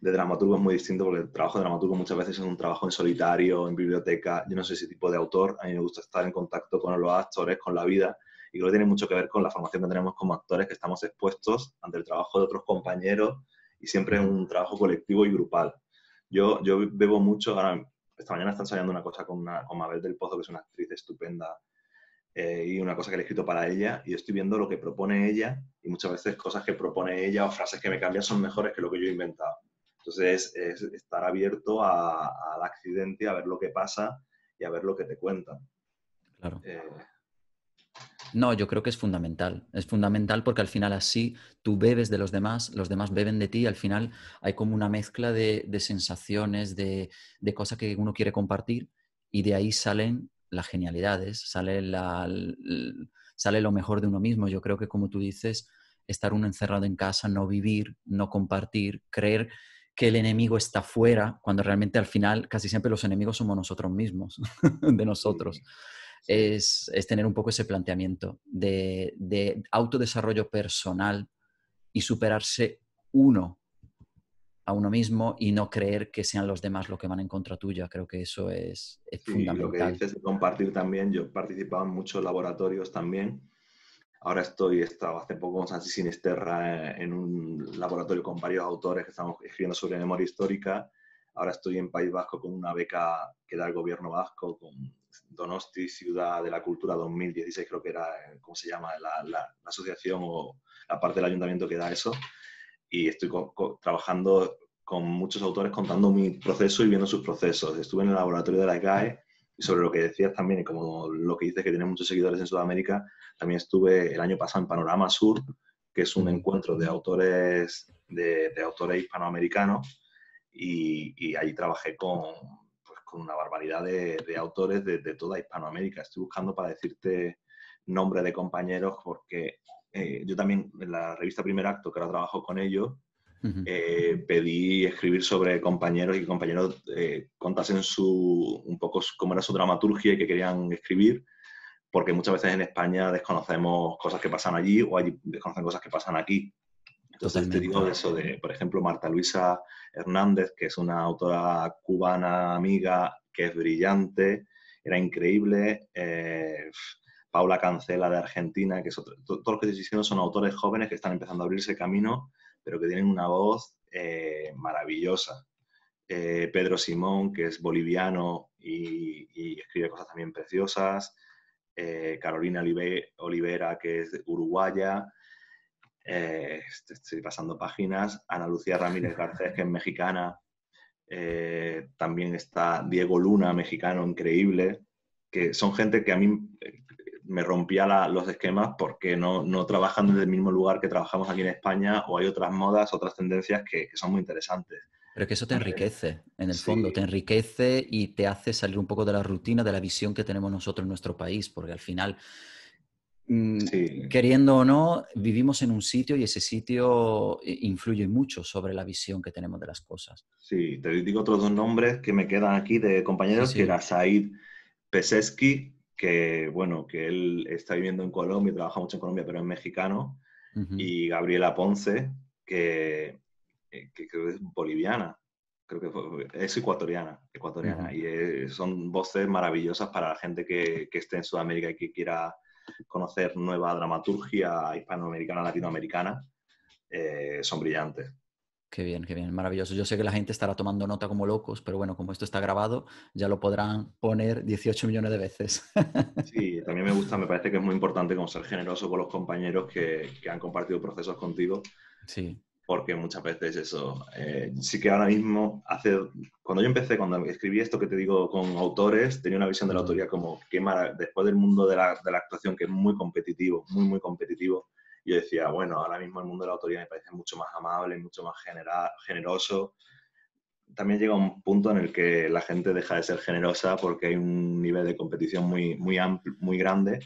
de dramaturgo es muy distinto porque el trabajo de dramaturgo muchas veces es un trabajo en solitario, en biblioteca. Yo no soy ese tipo de autor. A mí me gusta estar en contacto con los actores, con la vida. Y creo que tiene mucho que ver con la formación que tenemos como actores, que estamos expuestos ante el trabajo de otros compañeros y siempre es un trabajo colectivo y grupal. Yo, yo bebo mucho, ahora esta mañana está ensayando una cosa con, una, con Mabel del Pozo, que es una actriz estupenda, eh, y una cosa que le he escrito para ella, y estoy viendo lo que propone ella, y muchas veces cosas que propone ella o frases que me cambian son mejores que lo que yo he inventado. Entonces es, estar abierto al accidente, a ver lo que pasa y a ver lo que te cuentan.
Claro. Eh, no, yo creo que es fundamental. Es fundamental porque al final así tú bebes de los demás, los demás beben de ti y al final hay como una mezcla de, sensaciones, de, cosas que uno quiere compartir y de ahí salen las genialidades, sale, sale lo mejor de uno mismo. Yo creo que como tú dices, estar uno encerrado en casa, no vivir, no compartir, creer que el enemigo está fuera, cuando realmente al final casi siempre los enemigos somos nosotros mismos, de nosotros es, tener un poco ese planteamiento de, autodesarrollo personal y superarse uno a uno mismo y no creer que sean los demás los que van en contra tuya. Creo que eso es, fundamental.
Lo que dices de compartir también, yo he participado en muchos laboratorios también. Ahora estoy, he estado hace poco con Sansi Sinisterra eh, en un laboratorio con varios autores que estamos escribiendo sobre memoria histórica. Ahora estoy en País Vasco con una beca que da el gobierno vasco con Donosti, Ciudad de la Cultura 2016, creo que era, eh, ¿cómo se llama? La, asociación o la parte del ayuntamiento que da eso. Y estoy trabajando con muchos autores contando mi proceso y viendo sus procesos. Estuve en el laboratorio de la GAE y sobre lo que decías también, y como lo que dices que tiene muchos seguidores en Sudamérica, también estuve el año pasado en Panorama Sur, que es un encuentro de autores, de, autores hispanoamericanos, y, y ahí trabajé con, una barbaridad de, autores de, toda Hispanoamérica. Estoy buscando para decirte nombre de compañeros porque eh, yo también en la revista Primer Acto, que ahora trabajo con ellos, eh, pedí escribir sobre compañeros y compañeros eh, contasen su, un poco cómo era su dramaturgia y que querían escribir, porque muchas veces en España desconocemos cosas que pasan allí o allí desconocen cosas que pasan aquí. Entonces te digo eso de, por ejemplo, Marta Luisa Hernández, que es una autora cubana amiga que es brillante, era increíble. Eh, Paula Cancela de Argentina, que es otro, todo, lo que estoy diciendo son autores jóvenes que están empezando a abrirse camino, pero que tienen una voz eh, maravillosa. Eh, Pedro Simón, que es boliviano y, escribe cosas también preciosas. Carolina Olivera, que es uruguaya. Eh, estoy pasando páginas. Ana Lucía Ramírez Garcés, que es mexicana. Eh, también está Diego Luna, mexicano, increíble. Que son gente que a mí eh, me rompía los esquemas porque no, no, trabajan desde el mismo lugar que trabajamos aquí en España o hay otras modas, otras tendencias que, son muy interesantes.
Pero que eso te enriquece, en el fondo, te enriquece y te hace salir un poco de la rutina, de la visión que tenemos nosotros en nuestro país, porque al final Mm, queriendo o no, vivimos en un sitio y ese sitio eh, influye mucho sobre la visión que tenemos de las cosas.
Sí, te digo otros dos nombres que me quedan aquí de compañeros, que era Said Peseski, que bueno, que él está viviendo en Colombia, trabaja mucho en Colombia, pero es mexicano, y Gabriela Ponce, que, eh, que, es boliviana, creo que es ecuatoriana, ecuatoriana, y eh, son voces maravillosas para la gente que, que esté en Sudamérica y que quiera conocer nueva dramaturgia hispanoamericana, latinoamericana, eh, son brillantes.
Qué bien, qué bien, maravilloso. Yo sé que la gente estará tomando nota como locos, pero bueno, como esto está grabado, ya lo podrán poner 18 millones de veces.
Sí, también me gusta, me parece que es muy importante como ser generoso con los compañeros que, que han compartido procesos contigo.
Sí
porque muchas veces eso, eh, sí que ahora mismo, hace, cuando yo empecé, cuando escribí esto que te digo con autores, tenía una visión de la autoría como que después del mundo de la, de la, actuación que es muy competitivo, muy, muy competitivo, yo decía, bueno, ahora mismo el mundo de la autoría me parece mucho más amable, mucho más generoso. También llega un punto en el que la gente deja de ser generosa porque hay un nivel de competición muy, muy muy grande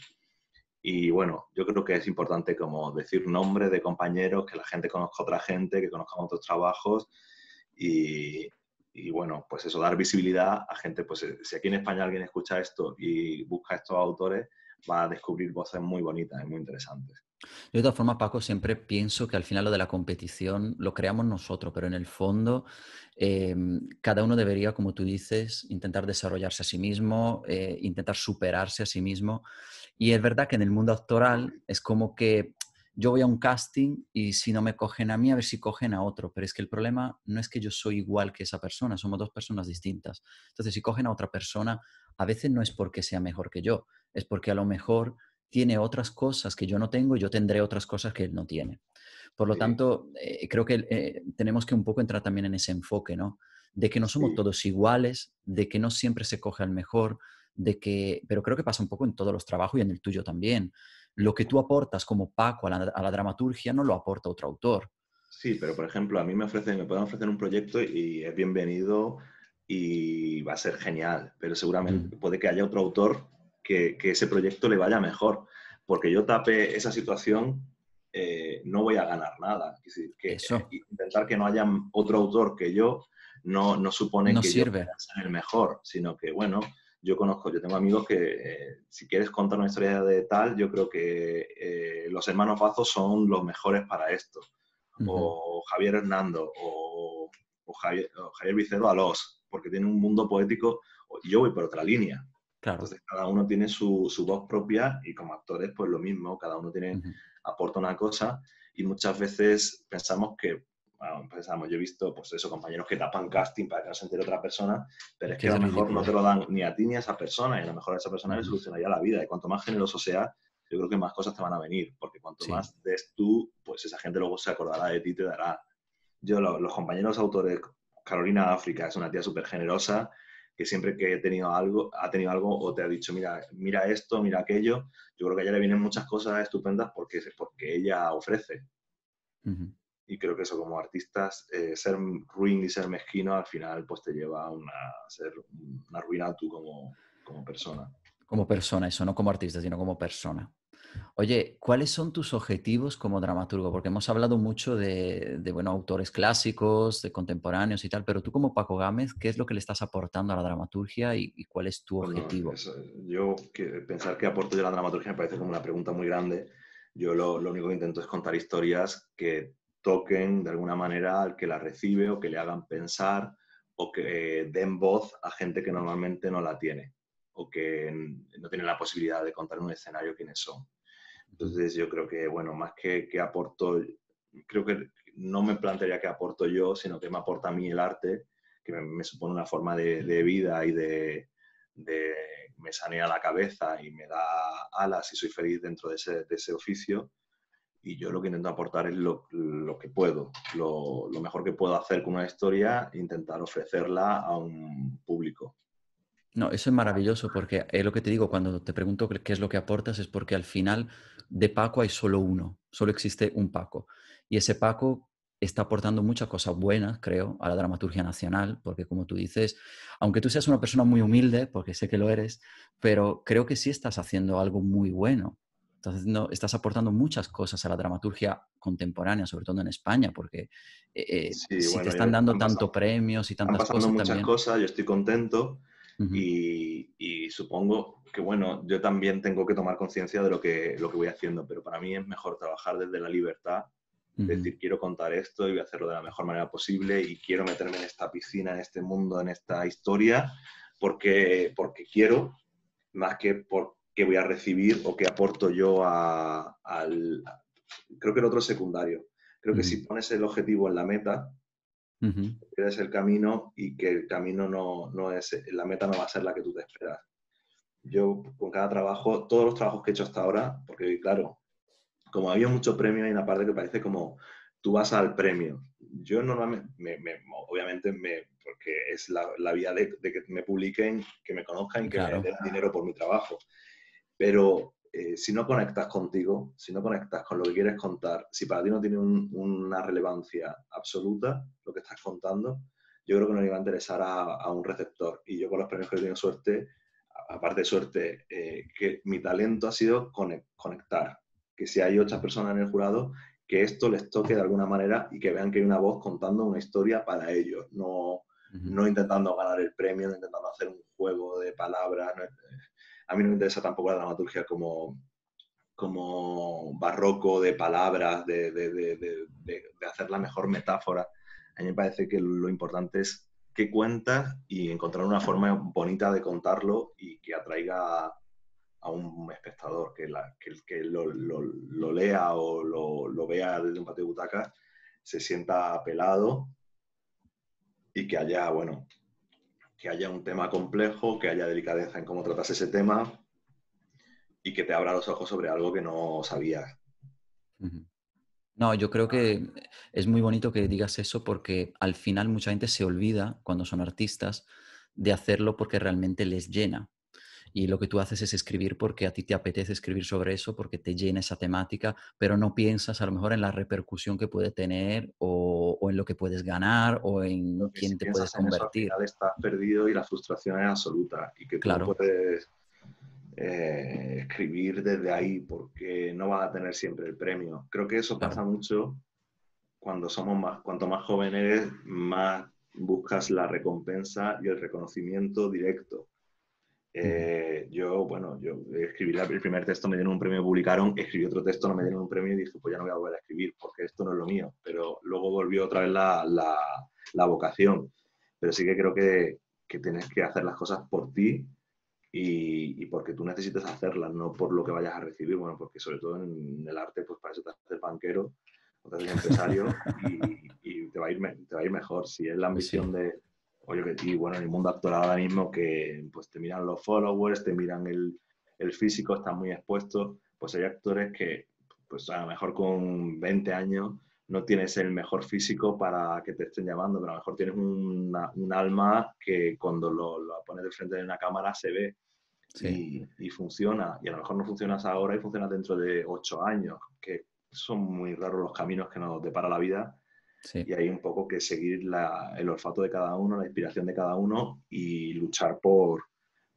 y bueno, yo creo que es importante como decir nombres de compañeros, que la gente conozca a otra gente, que conozcan otros trabajos y, y, bueno, pues eso, dar visibilidad a gente, pues eh, si aquí en España alguien escucha esto y busca estos autores, va a descubrir voces muy bonitas y muy interesantes.
De todas formas, Paco, siempre pienso que al final lo de la competición lo creamos nosotros, pero en el fondo em, cada uno debería, como tú dices, intentar desarrollarse a sí mismo, eh, intentar superarse a sí mismo. Y es verdad que en el mundo actoral es como que yo voy a un casting y si no me cogen a mí, a ver si cogen a otro. Pero es que el problema no es que yo soy igual que esa persona, somos dos personas distintas. Entonces, si cogen a otra persona, a veces no es porque sea mejor que yo, es porque a lo mejor tiene otras cosas que yo no tengo y yo tendré otras cosas que él no tiene. Por lo tanto, eh, creo que eh, tenemos que un poco entrar también en ese enfoque, ¿no? De que no somos todos iguales, de que no siempre se coge al mejor, de que, pero creo que pasa un poco en todos los trabajos y en el tuyo también. Lo que tú aportas como Paco a la, dramaturgia no lo aporta otro autor.
Sí, pero por ejemplo, a mí me ofrecen, me pueden ofrecer un proyecto y es bienvenido y va a ser genial, pero seguramente puede que haya otro autor que, ese proyecto le vaya mejor. Porque yo tape esa situación, eh, no voy a ganar nada. que intentar que no haya otro autor que yo no, no supone que
sirve.
yo sea el mejor, sino que, bueno, yo conozco, yo tengo amigos que eh, si quieres contar una historia de tal, yo creo que eh, los hermanos Bazos son los mejores para esto. O Javier Hernando, o, Javier, o Javier Vicedo Alós, porque tiene un mundo poético, yo voy por otra línea. Entonces, cada uno tiene su, su, voz propia y como actores, pues lo mismo, cada uno tiene, aporta una cosa y muchas veces pensamos que, bueno, pensamos, yo he visto, pues eso, compañeros que tapan casting para que no se entere otra persona, pero es que, a lo mejor no te lo dan ni a ti ni a esa persona y a lo mejor a esa persona le solucionaría la vida y cuanto más generoso sea, yo creo que más cosas te van a venir, porque cuanto más des tú, pues esa gente luego se acordará de ti y te dará. Yo, los compañeros autores, Carolina África es una tía súper generosa, que siempre que he tenido algo, ha tenido algo o te ha dicho, mira, mira esto, mira aquello, yo creo que a ella le vienen muchas cosas estupendas porque, porque ella ofrece. Y creo que eso, como artistas, eh, ser ruin y ser mezquino al final pues te lleva a, una, ser una ruina tú como, como persona.
Como persona, eso, no como artista, sino como persona. Oye, ¿cuáles son tus objetivos como dramaturgo? Porque hemos hablado mucho de, bueno, autores clásicos, de contemporáneos y tal, pero tú como Paco Gámez, ¿qué es lo que le estás aportando a la dramaturgia y, cuál es tu objetivo?
yo que, pensar qué aporto yo a la dramaturgia me parece como una pregunta muy grande. Yo lo, lo, único que intento es contar historias que toquen de alguna manera al que la recibe o que le hagan pensar o que den voz a gente que normalmente no la tiene o que no tiene la posibilidad de contar en un escenario quiénes son. Entonces yo creo que, bueno, más que, que aporto, creo que no me plantearía que aporto yo, sino que me aporta a mí el arte, que me, supone una forma de, vida y de, de, me sanea la cabeza y me da alas y soy feliz dentro de ese, de ese oficio. Y yo lo que intento aportar es lo, lo que puedo, lo, lo, mejor que puedo hacer con una historia, intentar ofrecerla a un público.
No, eso es maravilloso porque es lo que te digo, cuando te pregunto qué es lo que aportas, es porque al final de Paco hay solo uno, solo existe un Paco. Y ese Paco está aportando muchas cosas buenas, creo, a la dramaturgia nacional, porque como tú dices, aunque tú seas una persona muy humilde, porque sé que lo eres, pero creo que sí estás haciendo algo muy bueno. Entonces, no, estás aportando muchas cosas a la dramaturgia contemporánea, sobre todo en España, porque eh, eh, si te están dando tanto premios y tantas
cosas. muchas cosas, yo estoy contento y, supongo que, bueno, yo también tengo que tomar conciencia de lo que, lo que voy haciendo, pero para mí es mejor trabajar desde la libertad, decir, quiero contar esto y voy a hacerlo de la mejor manera posible y quiero meterme en esta piscina, en este mundo, en esta historia, porque, porque quiero, más que porque voy a recibir o qué aporto yo al... creo que el otro es secundario. Creo que si pones el objetivo en la meta, Uh el camino y que el camino no, no, es, la meta no va a ser la que tú te esperas. Yo con cada trabajo, todos los trabajos que he hecho hasta ahora, porque claro, como había mucho premio, hay una parte que parece como tú vas al premio. Yo normalmente, obviamente, me, porque es la, la vía de, de, que me publiquen, que me conozcan y que me den dinero por mi trabajo. Pero eh, si no conectas contigo, si no conectas con lo que quieres contar, si para ti no tiene una relevancia absoluta lo que estás contando, yo creo que no le va a interesar a, un receptor. Y yo con los premios que he tenido suerte, aparte de suerte, eh, que mi talento ha sido conectar. Que si hay otras personas en el jurado, que esto les toque de alguna manera y que vean que hay una voz contando una historia para ellos, no, no intentando ganar el premio, no intentando hacer un juego de palabras. No, a mí no me interesa tampoco la dramaturgia como, como barroco de palabras, de, hacer la mejor metáfora. A mí me parece que lo importante es qué cuentas y encontrar una forma bonita de contarlo y que atraiga a un espectador, que, la, que lo, lo, lea o lo, vea desde un patio de butaca se sienta apelado y que haya, bueno, que haya un tema complejo, que haya delicadeza en cómo tratas ese tema y que te abra los ojos sobre algo que no sabías.
No, yo creo que es muy bonito que digas eso porque al final mucha gente se olvida cuando son artistas de hacerlo porque realmente les llena. Y lo que tú haces es escribir porque a ti te apetece escribir sobre eso, porque te llena esa temática, pero no piensas a lo mejor en la repercusión que puede tener o, en lo que puedes ganar o en quién te puedes convertir.
Eso, estás perdido y la frustración es absoluta y que tú puedes eh, escribir desde ahí porque no vas a tener siempre el premio. Creo que eso pasa mucho cuando somos más, cuanto más jóvenes, más buscas la recompensa y el reconocimiento directo. Eh, yo, bueno, yo escribí el primer texto, me dieron un premio, publicaron, escribí otro texto, no me dieron un premio y dije, pues ya no voy a volver a escribir porque esto no es lo mío. Pero luego volvió otra vez la, la, la vocación. Pero sí que creo que, que tienes que hacer las cosas por ti y, porque tú necesitas hacerlas, no por lo que vayas a recibir, bueno, porque sobre todo en el arte, pues para eso te haces banquero o te haces empresario y, te, va a ir, te va a ir mejor. Si es la ambición de, oye, que y bueno, en el mundo actual ahora mismo que pues te miran los followers, te miran el, el físico, están muy expuestos, pues hay actores que, pues a lo mejor con 20 años no tienes el mejor físico para que te estén llamando, pero a lo mejor tienes un alma que cuando lo, lo, pones de frente de una cámara se ve y, funciona. Y a lo mejor no funcionas ahora y funciona dentro de ocho años, que son muy raros los caminos que nos depara la vida. Y hay un poco que seguir el olfato de cada uno, la inspiración de cada uno y luchar por,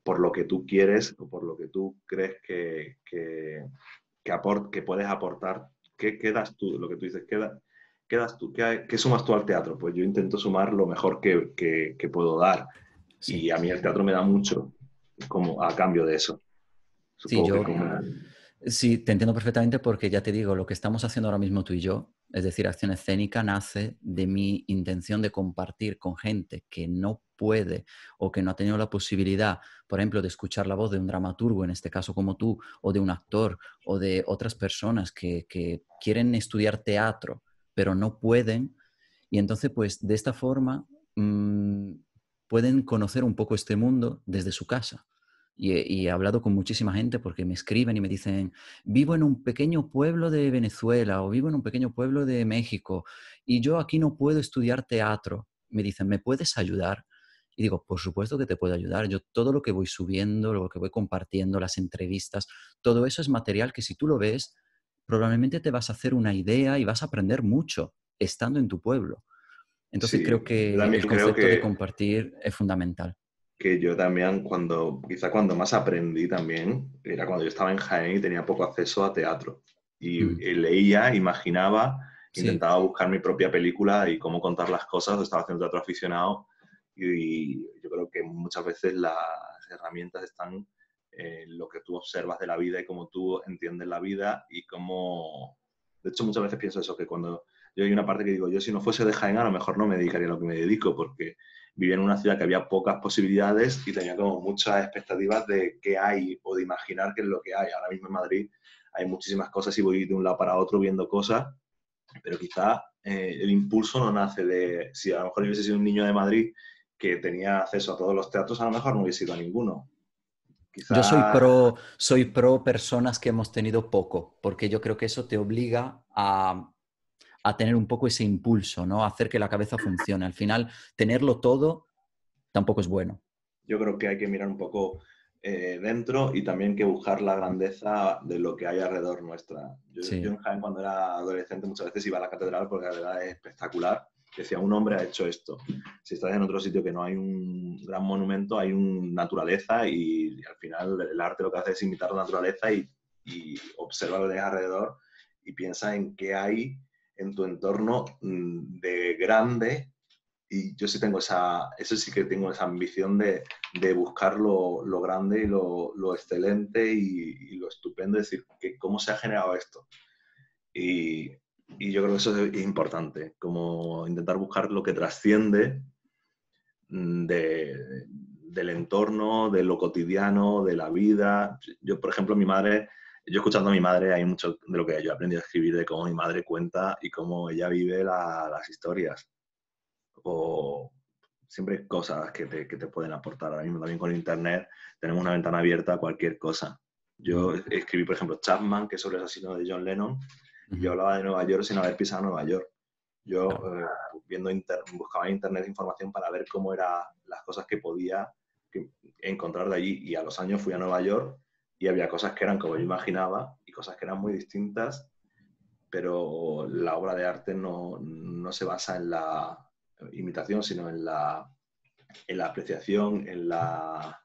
por lo que tú quieres o por lo que tú crees que, que, que puedes aportar ¿qué quedas tú? Lo que tú dices, ¿qué, quedas tú? ¿Qué, sumas tú al teatro? Pues yo intento sumar lo mejor que, puedo dar. y a mí el teatro me da mucho como a cambio de eso.
sí, yo... Sí, te entiendo perfectamente porque ya te digo, lo que estamos haciendo ahora mismo tú y yo, es decir, acción escénica, nace de mi intención de compartir con gente que no puede o que no ha tenido la posibilidad, por ejemplo, de escuchar la voz de un dramaturgo, en este caso como tú, o de un actor, o de otras personas que, quieren estudiar teatro, pero no pueden. Y entonces, pues, de esta forma, mm, pueden conocer un poco este mundo desde su casa. Y he, hablado con muchísima gente porque me escriben y me dicen, vivo en un pequeño pueblo de Venezuela o vivo en un pequeño pueblo de México y yo aquí no puedo estudiar teatro. Me dicen, ¿me puedes ayudar? Y digo, por supuesto que te puedo ayudar. Yo todo lo que voy subiendo, lo que voy compartiendo, las entrevistas, todo eso es material que si tú lo ves, probablemente te vas a hacer una idea y vas a aprender mucho estando en tu pueblo. Entonces creo que el concepto de compartir es fundamental
que yo también, cuando, quizá cuando más aprendí también, era cuando yo estaba en Jaén y tenía poco acceso a teatro. Y, mm. leía, imaginaba, intentaba buscar mi propia película y cómo contar las cosas, estaba haciendo teatro aficionado y, yo creo que muchas veces las herramientas están en lo que tú observas de la vida y cómo tú entiendes la vida y cómo... De hecho, muchas veces pienso eso, que cuando yo hay una parte que digo, yo si no fuese de Jaén a lo mejor no me dedicaría a lo que me dedico, porque vivía en una ciudad que había pocas posibilidades y tenía como muchas expectativas de qué hay o de imaginar qué es lo que hay. Ahora mismo en Madrid hay muchísimas cosas y voy de un lado para otro viendo cosas, pero quizá eh, el impulso no nace de, si a lo mejor hubiese sido un niño de Madrid que tenía acceso a todos los teatros, a lo mejor no hubiese ido a ninguno.
Yo soy pro, soy pro personas que hemos tenido poco, porque yo creo que eso te obliga a a tener un poco ese impulso, ¿no? A hacer que la cabeza funcione. Al final, tenerlo todo tampoco es bueno.
Yo creo que hay que mirar un poco eh, dentro y también que buscar la grandeza de lo que hay alrededor nuestra. Yo, en Jaén cuando era adolescente muchas veces iba a la catedral porque la verdad es espectacular. Decía, un hombre ha hecho esto. Si estás en otro sitio que no hay un gran monumento, hay una naturaleza y, al final el arte lo que hace es imitar la naturaleza y, y observa lo que hay alrededor y piensa en qué hay en tu entorno mm, de grande y yo sí tengo esa, eso sí que tengo esa ambición de, de buscar lo, lo, grande y lo, lo excelente y, y, lo estupendo, es decir, que cómo se ha generado esto. Y, y, yo creo que eso es importante, como intentar buscar lo que trasciende mm, de, del entorno, de lo cotidiano, de la vida. Yo, por ejemplo, mi madre, yo escuchando a mi madre, hay mucho de lo que yo he aprendido a escribir, de cómo mi madre cuenta y cómo ella vive la, las historias o siempre cosas que te, que te, pueden aportar. Ahora mismo también con Internet tenemos una ventana abierta a cualquier cosa. Yo escribí, por ejemplo, Chapman, que es sobre el asesino de John Lennon, y yo hablaba de Nueva York sin haber pisado Nueva York. Yo eh, viendo buscaba en Internet información para ver cómo eran las cosas que podía encontrar de allí. Y a los años fui a Nueva York y había cosas que eran como yo imaginaba y cosas que eran muy distintas, pero la obra de arte no, no se basa en la, imitación, sino en la, en la apreciación, en la,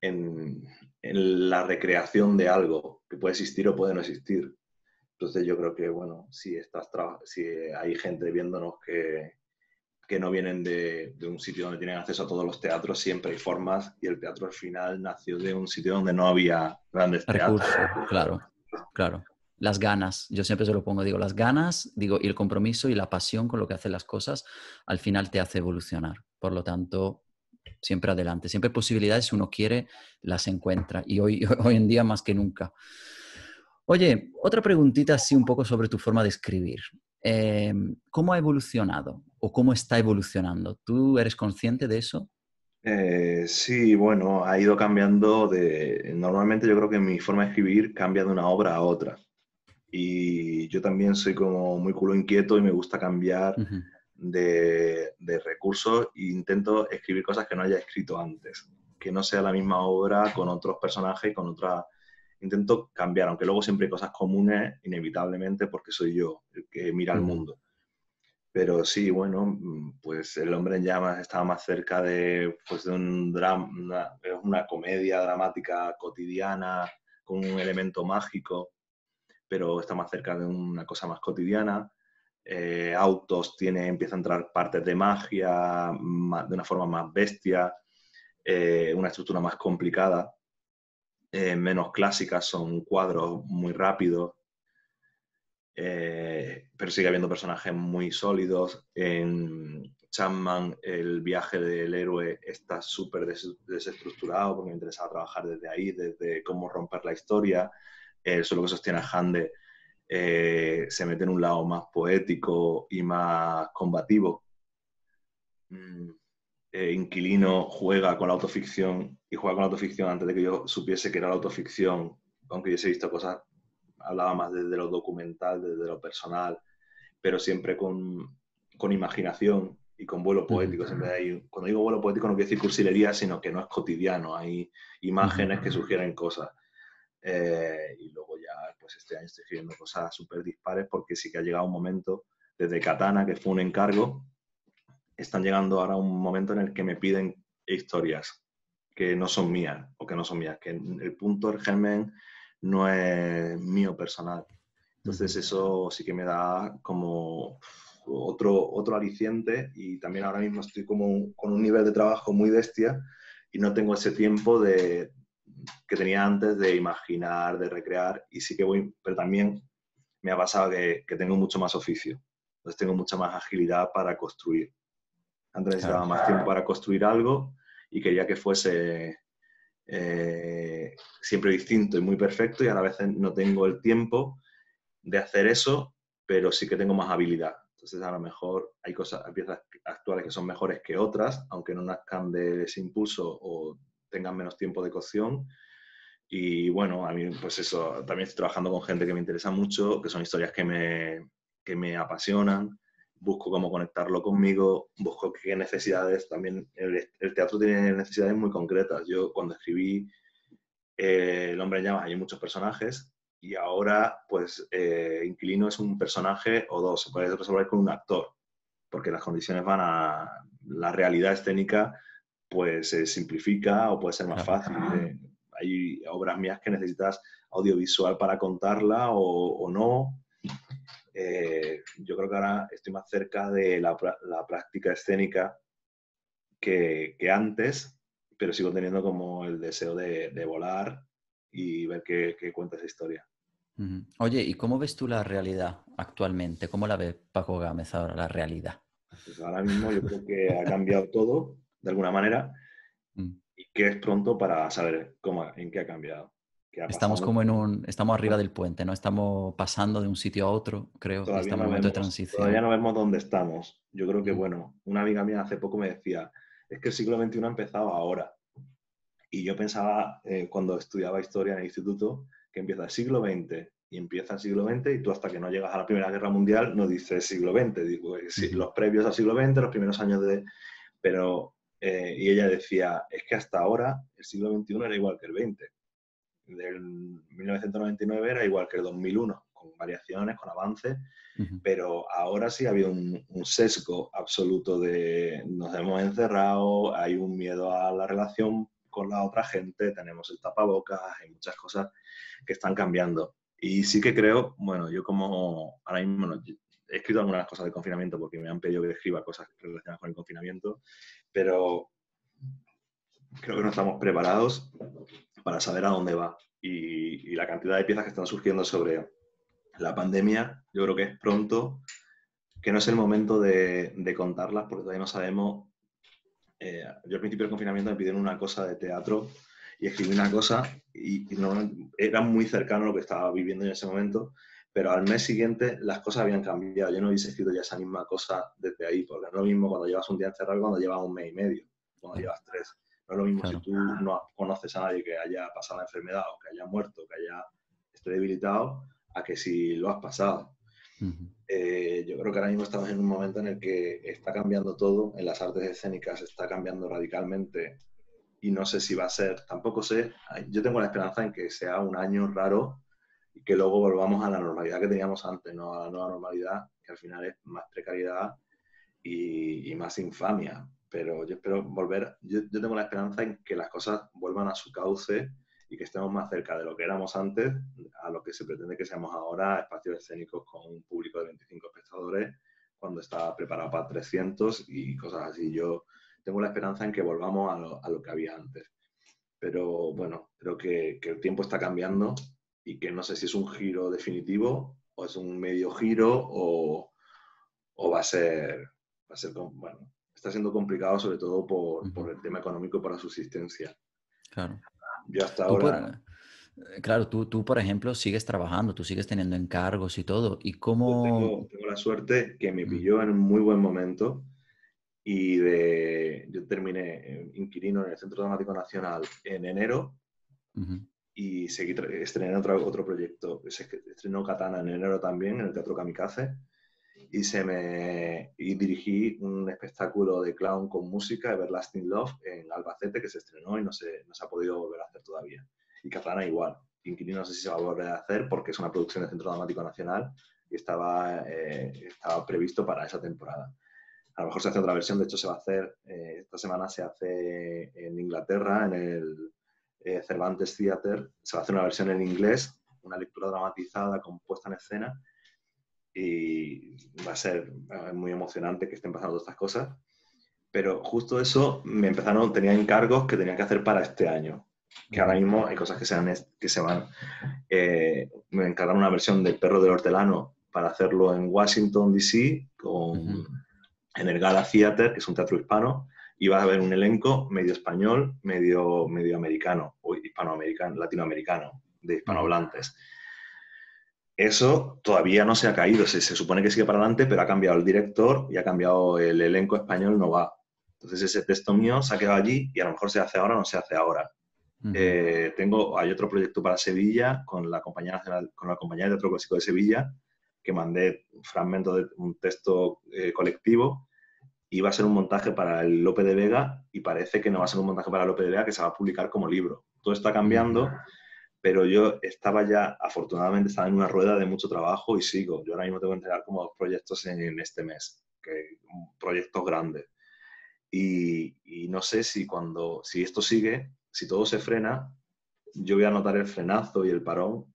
en, la recreación de algo que puede existir o puede no existir. Entonces yo creo que, bueno, si, estás si hay gente viéndonos que, que no vienen de, de, un sitio donde tienen acceso a todos los teatros, siempre hay formas y el teatro al final nació de un sitio donde no había grandes teatros.
claro, claro las ganas, yo siempre se lo pongo, digo, las ganas, digo, y el compromiso y la pasión con lo que hacen las cosas, al final te hace evolucionar. Por lo tanto, siempre adelante, siempre posibilidades, si uno quiere, las encuentra. Y hoy, hoy en día más que nunca. Oye, otra preguntita así un poco sobre tu forma de escribir. Eh, ¿Cómo ha evolucionado o cómo está evolucionando? ¿Tú eres consciente de eso?
Eh, sí, bueno, ha ido cambiando de... Normalmente yo creo que mi forma de escribir cambia de una obra a otra y yo también soy como muy culo inquieto y me gusta cambiar de, de, recursos e intento escribir cosas que no haya escrito antes, que no sea la misma obra con otros personajes y con otra... Intento cambiar, aunque luego siempre hay cosas comunes, inevitablemente, porque soy yo el que mira el mundo. Pero sí, bueno, pues El hombre en llamas estaba más cerca de, pues de un drama, una, una comedia dramática cotidiana con un elemento mágico pero está más cerca de una cosa más cotidiana. Eh, autos tiene, empieza a entrar partes de magia de una forma más bestia, eh, una estructura más complicada, eh, menos clásicas, son cuadros muy rápidos, pero sigue habiendo personajes muy sólidos. En Chapman el viaje del héroe está súper desestructurado porque me interesa trabajar desde ahí, desde cómo romper la historia eso lo que sostiene a Hande, eh, se mete en un lado más poético y más combativo. Mm, eh, Inquilino juega con la autoficción y juega con la autoficción antes de que yo supiese que era la autoficción, aunque yo he visto cosas, hablaba más desde lo documental, desde lo personal, pero siempre con, con imaginación y con vuelo poético. Siempre hay, cuando digo vuelo poético no quiero decir cursilería, sino que no es cotidiano, hay imágenes que sugieren cosas. Eh, y luego ya, pues este año estoy escribiendo cosas súper dispares porque sí que ha llegado un momento, desde Katana, que fue un encargo, están llegando ahora un momento en el que me piden historias que no son mías o que no son mías, que el punto, el germen, no es mío personal. Entonces eso sí que me da como otro, otro aliciente y también ahora mismo estoy como con un nivel de trabajo muy bestia y no tengo ese tiempo de, que tenía antes de imaginar, de recrear, y sí que voy, pero también me ha pasado que, que tengo mucho más oficio, entonces tengo mucha más agilidad para construir. Antes necesitaba más tiempo para construir algo y quería que fuese eh, siempre distinto y muy perfecto y a la vez no tengo el tiempo de hacer eso, pero sí que tengo más habilidad. Entonces a lo mejor hay cosas, hay piezas actuales que son mejores que otras, aunque no nazcan de ese impulso o tengan menos tiempo de cocción. Y bueno, a mí, pues eso, también estoy trabajando con gente que me interesa mucho, que son historias que me, que me apasionan. Busco cómo conectarlo conmigo, busco qué necesidades. También el, el teatro tiene necesidades muy concretas. Yo cuando escribí eh, El hombre en llamas hay muchos personajes y ahora, pues, eh, Inquilino es un personaje o dos. Se puede resolver con un actor, porque las condiciones van a. La realidad escénica pues se simplifica o puede ser más fácil. Eh, hay obras mías que necesitas audiovisual para contarla o, no. Eh, yo creo que ahora estoy más cerca de la, práctica escénica que, antes, pero sigo teniendo como el deseo de, volar y ver qué, cuenta esa historia.
Oye, ¿y cómo ves tú la realidad actualmente? ¿Cómo la ve Paco Gámez ahora, la realidad?
Pues ahora mismo yo creo que ha cambiado todo, de alguna manera, mm. y que es pronto para saber cómo, en qué ha cambiado.
Estamos como en un, estamos arriba del puente, ¿no? Estamos pasando de un sitio a otro, creo,
todavía
estamos en
un
momento de transición.
Todavía no vemos dónde estamos. Yo creo que, bueno, una amiga mía hace poco me decía, es que el siglo XXI ha empezado ahora. Y yo pensaba, eh, cuando estudiaba historia en el instituto, que empieza el siglo XX y empieza el siglo XX y tú hasta que no llegas a la Primera Guerra Mundial no dices siglo XX, digo, eh, los previos al siglo XX, los primeros años de... Pero, eh, y ella decía, es que hasta ahora el siglo XXI era igual que el XX. Del 1999 era igual que el 2001, con variaciones, con avances, pero ahora sí ha habido un, un, sesgo absoluto de nos hemos encerrado, hay un miedo a la relación con la otra gente, tenemos el tapabocas, hay muchas cosas que están cambiando. Y sí que creo, bueno, yo como ahora mismo he escrito algunas cosas de confinamiento porque me han pedido que escriba cosas relacionadas con el confinamiento, pero creo que no estamos preparados para saber a dónde va. Y, la cantidad de piezas que están surgiendo sobre la pandemia, yo creo que es pronto, que no es el momento de, de contarlas porque todavía no sabemos eh, yo al principio del confinamiento me pidieron una cosa de teatro y escribí una cosa y, no, era muy cercano a lo que estaba viviendo en ese momento, pero al mes siguiente las cosas habían cambiado. Yo no hubiese escrito ya esa misma cosa desde ahí, porque es lo mismo cuando llevas un día encerrado cuando llevas un mes y medio, cuando llevas tres. No es lo mismo si tú no conoces a nadie que haya pasado la enfermedad o que haya muerto, que haya esté debilitado, a que si lo has pasado. Eh, yo creo que ahora mismo estamos en un momento en el que está cambiando todo, en las artes escénicas está cambiando radicalmente y no sé si va a ser, tampoco sé, yo tengo la esperanza en que sea un año raro y que luego volvamos a la normalidad que teníamos antes, no a la nueva normalidad, que al final es más precariedad y, más infamia. Pero yo espero volver, yo, yo tengo la esperanza en que las cosas vuelvan a su cauce y que estemos más cerca de lo que éramos antes a lo que se pretende que seamos ahora, espacios escénicos con un público de 25 espectadores, cuando está preparado para 300 y cosas así. Yo tengo la esperanza en que volvamos a lo, que había antes. Pero bueno, creo que, el tiempo está cambiando y que no sé si es un giro definitivo o es un medio giro o, va a ser, va a ser, bueno, está siendo complicado sobre todo por, por el tema económico la subsistencia.
Claro.
Yo hasta ahora...
Eh, claro, tú, tú, por ejemplo, sigues trabajando, tú sigues teniendo encargos y todo. ¿Y cómo...?
Tengo, tengo, la suerte que me pilló en un muy buen momento y de, yo terminé eh, inquilino en el Centro Dramático Nacional en enero y seguí estrené otro, otro proyecto. Estrenó Katana en enero también en el Teatro Kamikaze y, se me, y dirigí un espectáculo de clown con música, Everlasting Love, en Albacete, que se estrenó y no se, no se ha podido volver a hacer todavía. Y Catalana igual. Inquilino no sé si se va a volver a hacer porque es una producción del Centro Dramático Nacional y estaba, eh, estaba previsto para esa temporada. A lo mejor se hace otra versión, de hecho se va a hacer, eh, esta semana se hace en Inglaterra, en el eh, Cervantes Theatre, se va a hacer una versión en inglés, una lectura dramatizada, compuesta en escena, y va a ser muy emocionante que estén pasando todas estas cosas. Pero justo eso me empezaron, tenía encargos que tenía que hacer para este año. Que ahora mismo hay cosas que se, han, que se van. Eh, me encargaron una versión del perro del hortelano para hacerlo en Washington, D.C., con, en el Gala Theater, que es un teatro hispano. Y va a haber un elenco medio español, medio, medio americano, o hispanoamericano, latinoamericano, de hispanohablantes. Eso todavía no se ha caído, se, supone que sigue para adelante, pero ha cambiado el director y ha cambiado el elenco español, no va. Entonces ese texto mío se ha quedado allí y a lo mejor se hace ahora o no se hace ahora. Eh, tengo, hay otro proyecto para Sevilla con la Compañía Nacional, con la Compañía de Teatro Clásico de Sevilla, que mandé un fragmento de un texto eh, colectivo y va a ser un montaje para el Lope de Vega y parece que no va a ser un montaje para Lope de Vega que se va a publicar como libro. Todo está cambiando pero yo estaba ya, afortunadamente, estaba en una rueda de mucho trabajo y sigo. Yo ahora mismo tengo que entregar como dos proyectos en, este mes, que, proyectos grandes. Y, y, no sé si cuando, si esto sigue, si todo se frena, yo voy a notar el frenazo y el parón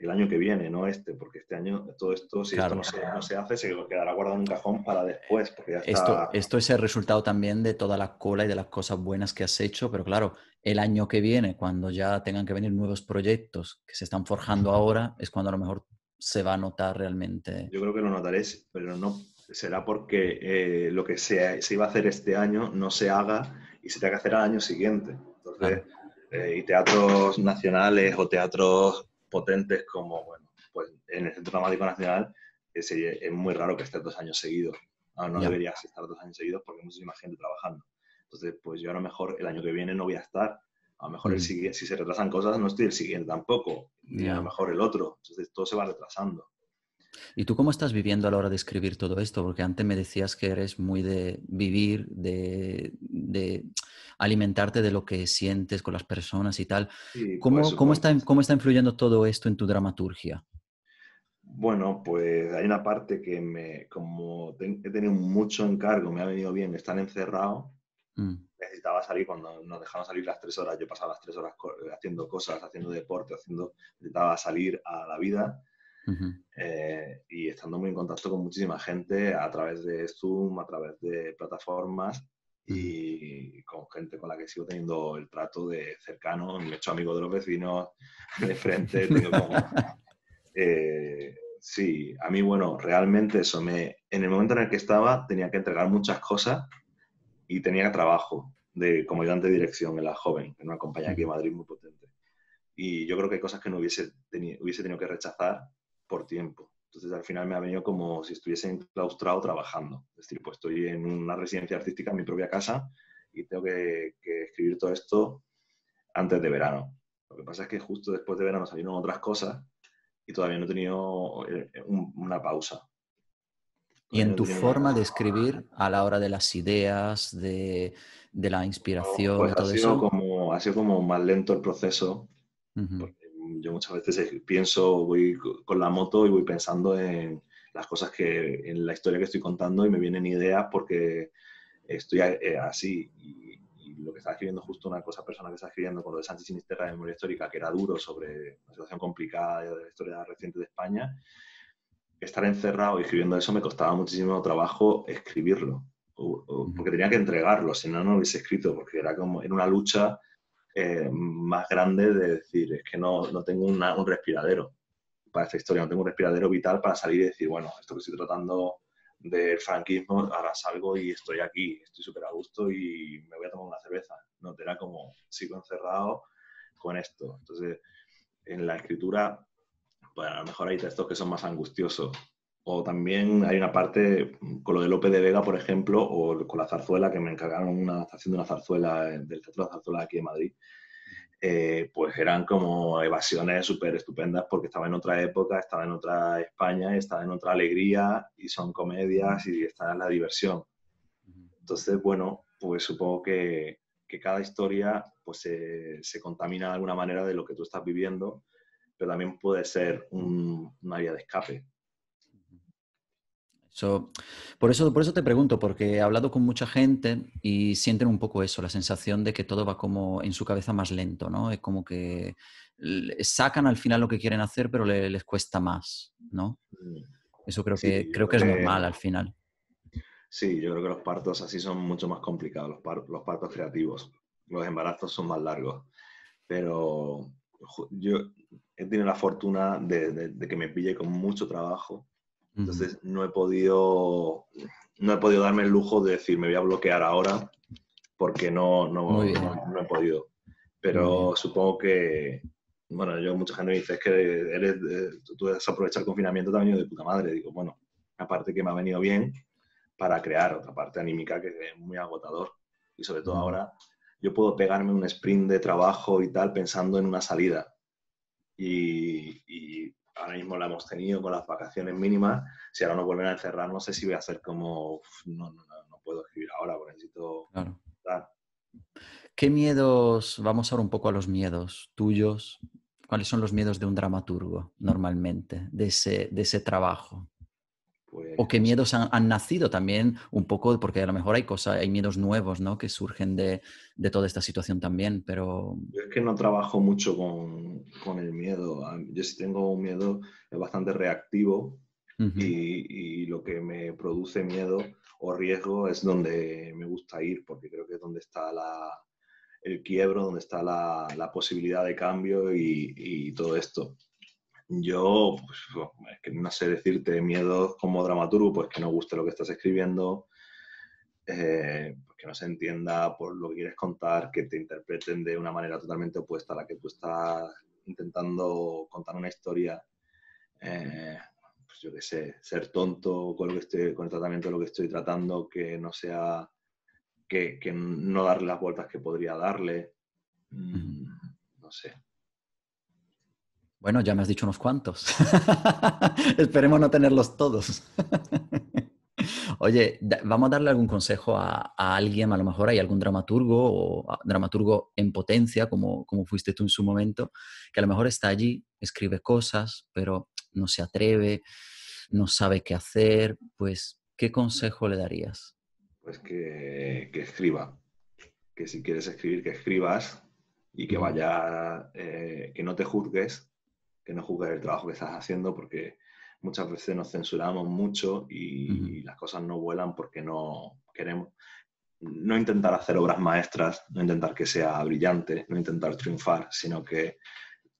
el año que viene, no este, porque este año todo esto, si esto no se, hace, se quedará guardado en un cajón para después. Porque
esto, esto es el resultado también de toda la cola y de las cosas buenas que has hecho, pero claro, el año que viene, cuando ya tengan que venir nuevos proyectos que se están forjando ahora, es cuando a lo mejor se va a notar realmente.
Yo creo que lo notaréis, pero no será porque eh, lo que se, se, iba a hacer este año no se haga y se tenga que hacer al año siguiente. Entonces, eh, y teatros nacionales o teatros potentes como, bueno, pues en el Centro Dramático Nacional es, es muy raro que esté dos años seguidos. No, no deberías estar dos años seguidos porque hay muchísima gente trabajando. Entonces, pues yo a lo mejor el año que viene no voy a estar. A lo mejor el mm. si se retrasan cosas, no estoy el siguiente tampoco. Y a lo mejor el otro. Entonces, todo se va retrasando.
¿Y tú cómo estás viviendo a la hora de escribir todo esto? Porque antes me decías que eres muy de vivir, de, de alimentarte de lo que sientes con las personas y tal. ¿Cómo, pues, ¿cómo, está, ¿Cómo está influyendo todo esto en tu dramaturgia?
Bueno, pues hay una parte que me, como he tenido mucho encargo, me ha venido bien estar encerrado. Mm. Necesitaba salir cuando nos dejaron salir las tres horas. Yo pasaba las tres horas haciendo cosas, haciendo deporte, haciendo, necesitaba salir a la vida. Eh, y estando muy en contacto con muchísima gente a través de Zoom, a través de plataformas y con gente con la que sigo teniendo el trato de cercano, me he hecho amigo de los vecinos de frente, tengo como... Eh, sí, a mí, bueno, realmente eso me... En el momento en el que estaba tenía que entregar muchas cosas y tenía trabajo de, como ayudante de dirección en la joven, en una compañía aquí en Madrid muy potente. Y yo creo que hay cosas que no hubiese, hubiese tenido que rechazar por tiempo. Entonces al final me ha venido como si estuviese enclaustrado trabajando. Es decir, pues estoy en una residencia artística en mi propia casa y tengo que, escribir todo esto antes de verano. Lo que pasa es que justo después de verano salieron otras cosas y todavía no he tenido eh, una pausa.
¿Y en tu forma de escribir a la hora de las ideas, de, la inspiración,
pues
todo
ha sido Como, ha sido como más lento el proceso, yo muchas veces pienso, voy con la moto y voy pensando en las cosas que, en la historia que estoy contando y me vienen ideas porque estoy eh, así. Y, lo que está escribiendo, justo una cosa persona que está escribiendo con lo de Sánchez Sinisterra de memoria histórica, que era duro sobre una situación complicada de la historia reciente de España, estar encerrado y escribiendo eso me costaba muchísimo trabajo escribirlo. porque tenía que entregarlo, si no, no lo hubiese escrito, porque era como en una lucha eh, más grande de decir, es que no, no tengo un respiradero para esta historia, no tengo un respiradero vital para salir y decir, bueno, esto que estoy tratando del franquismo, ahora salgo y estoy aquí, estoy súper a gusto y me voy a tomar una cerveza. No, era como, sigo encerrado con esto. Entonces, en la escritura, pues a lo mejor hay textos que son más angustiosos. O también hay una parte con lo de Lope de Vega, por ejemplo, o con la zarzuela, que me encargaron una adaptación de una zarzuela del Teatro de la Zarzuela aquí en Madrid. Eh, pues eran como evasiones súper estupendas porque estaba en otra época, estaba en otra España, estaba en otra alegría y son comedias y está en la diversión. Entonces, bueno, pues supongo que, que cada historia pues se, se, contamina de alguna manera de lo que tú estás viviendo, pero también puede ser un, una vía de escape
por, eso, por eso te pregunto, porque he hablado con mucha gente y sienten un poco eso, la sensación de que todo va como en su cabeza más lento, ¿no? Es como que sacan al final lo que quieren hacer, pero les cuesta más, ¿no? Eso creo que, creo que es normal al final.
Sí, yo creo que los partos así son mucho más complicados, los, los partos creativos. Los embarazos son más largos. Pero yo he tenido la fortuna de que me pille con mucho trabajo entonces no he podido no he podido darme el lujo de decir me voy a bloquear ahora porque no, no, no, he podido. Pero supongo que, bueno, yo mucha gente me dice es que eres, tú debes aprovechar el confinamiento también de puta madre. Digo, bueno, aparte que me ha venido bien para crear otra parte anímica que es muy agotador. Y sobre todo ahora yo puedo pegarme un sprint de trabajo y tal pensando en una salida. Y, y ahora mismo la hemos tenido con las vacaciones mínimas. Si ahora nos vuelven a encerrar, no sé si voy a hacer como, no, no, no, puedo escribir ahora porque necesito
¿Qué miedos, vamos ahora un poco a los miedos tuyos, cuáles son los miedos de un dramaturgo normalmente, de ese, de ese trabajo?
Pues,
o qué miedos han, nacido también un poco, porque a lo mejor hay cosas, hay miedos nuevos, ¿no? Que surgen de, toda esta situación también, pero...
Yo es que no trabajo mucho con, con el miedo. Yo si tengo un miedo bastante reactivo y, y, lo que me produce miedo o riesgo es donde me gusta ir, porque creo que es donde está la, el quiebro, donde está la, la posibilidad de cambio y, y todo esto. Yo, pues, es que no sé decirte miedos como dramaturgo, pues que no guste lo que estás escribiendo, eh, pues que no se entienda por lo que quieres contar, que te interpreten de una manera totalmente opuesta a la que tú estás intentando contar una historia. Eh, pues yo qué sé, ser tonto con, lo que estoy, con el tratamiento de lo que estoy tratando, que no sea, que, que no darle las vueltas que podría darle. Mm, no sé.
Bueno, ya me has dicho unos cuantos. Esperemos no tenerlos todos. Oye, vamos a darle algún consejo a, alguien, a lo mejor hay algún dramaturgo o dramaturgo en potencia, como, como fuiste tú en su momento, que a lo mejor está allí, escribe cosas, pero no se atreve, no sabe qué hacer. Pues, ¿qué consejo le darías?
Pues que, escriba, que si quieres escribir, que escribas y que vaya, eh, que no te juzgues que no juzgues el trabajo que estás haciendo porque muchas veces nos censuramos mucho y, las cosas no vuelan porque no queremos no intentar hacer obras maestras, no intentar que sea brillante, no intentar triunfar, sino que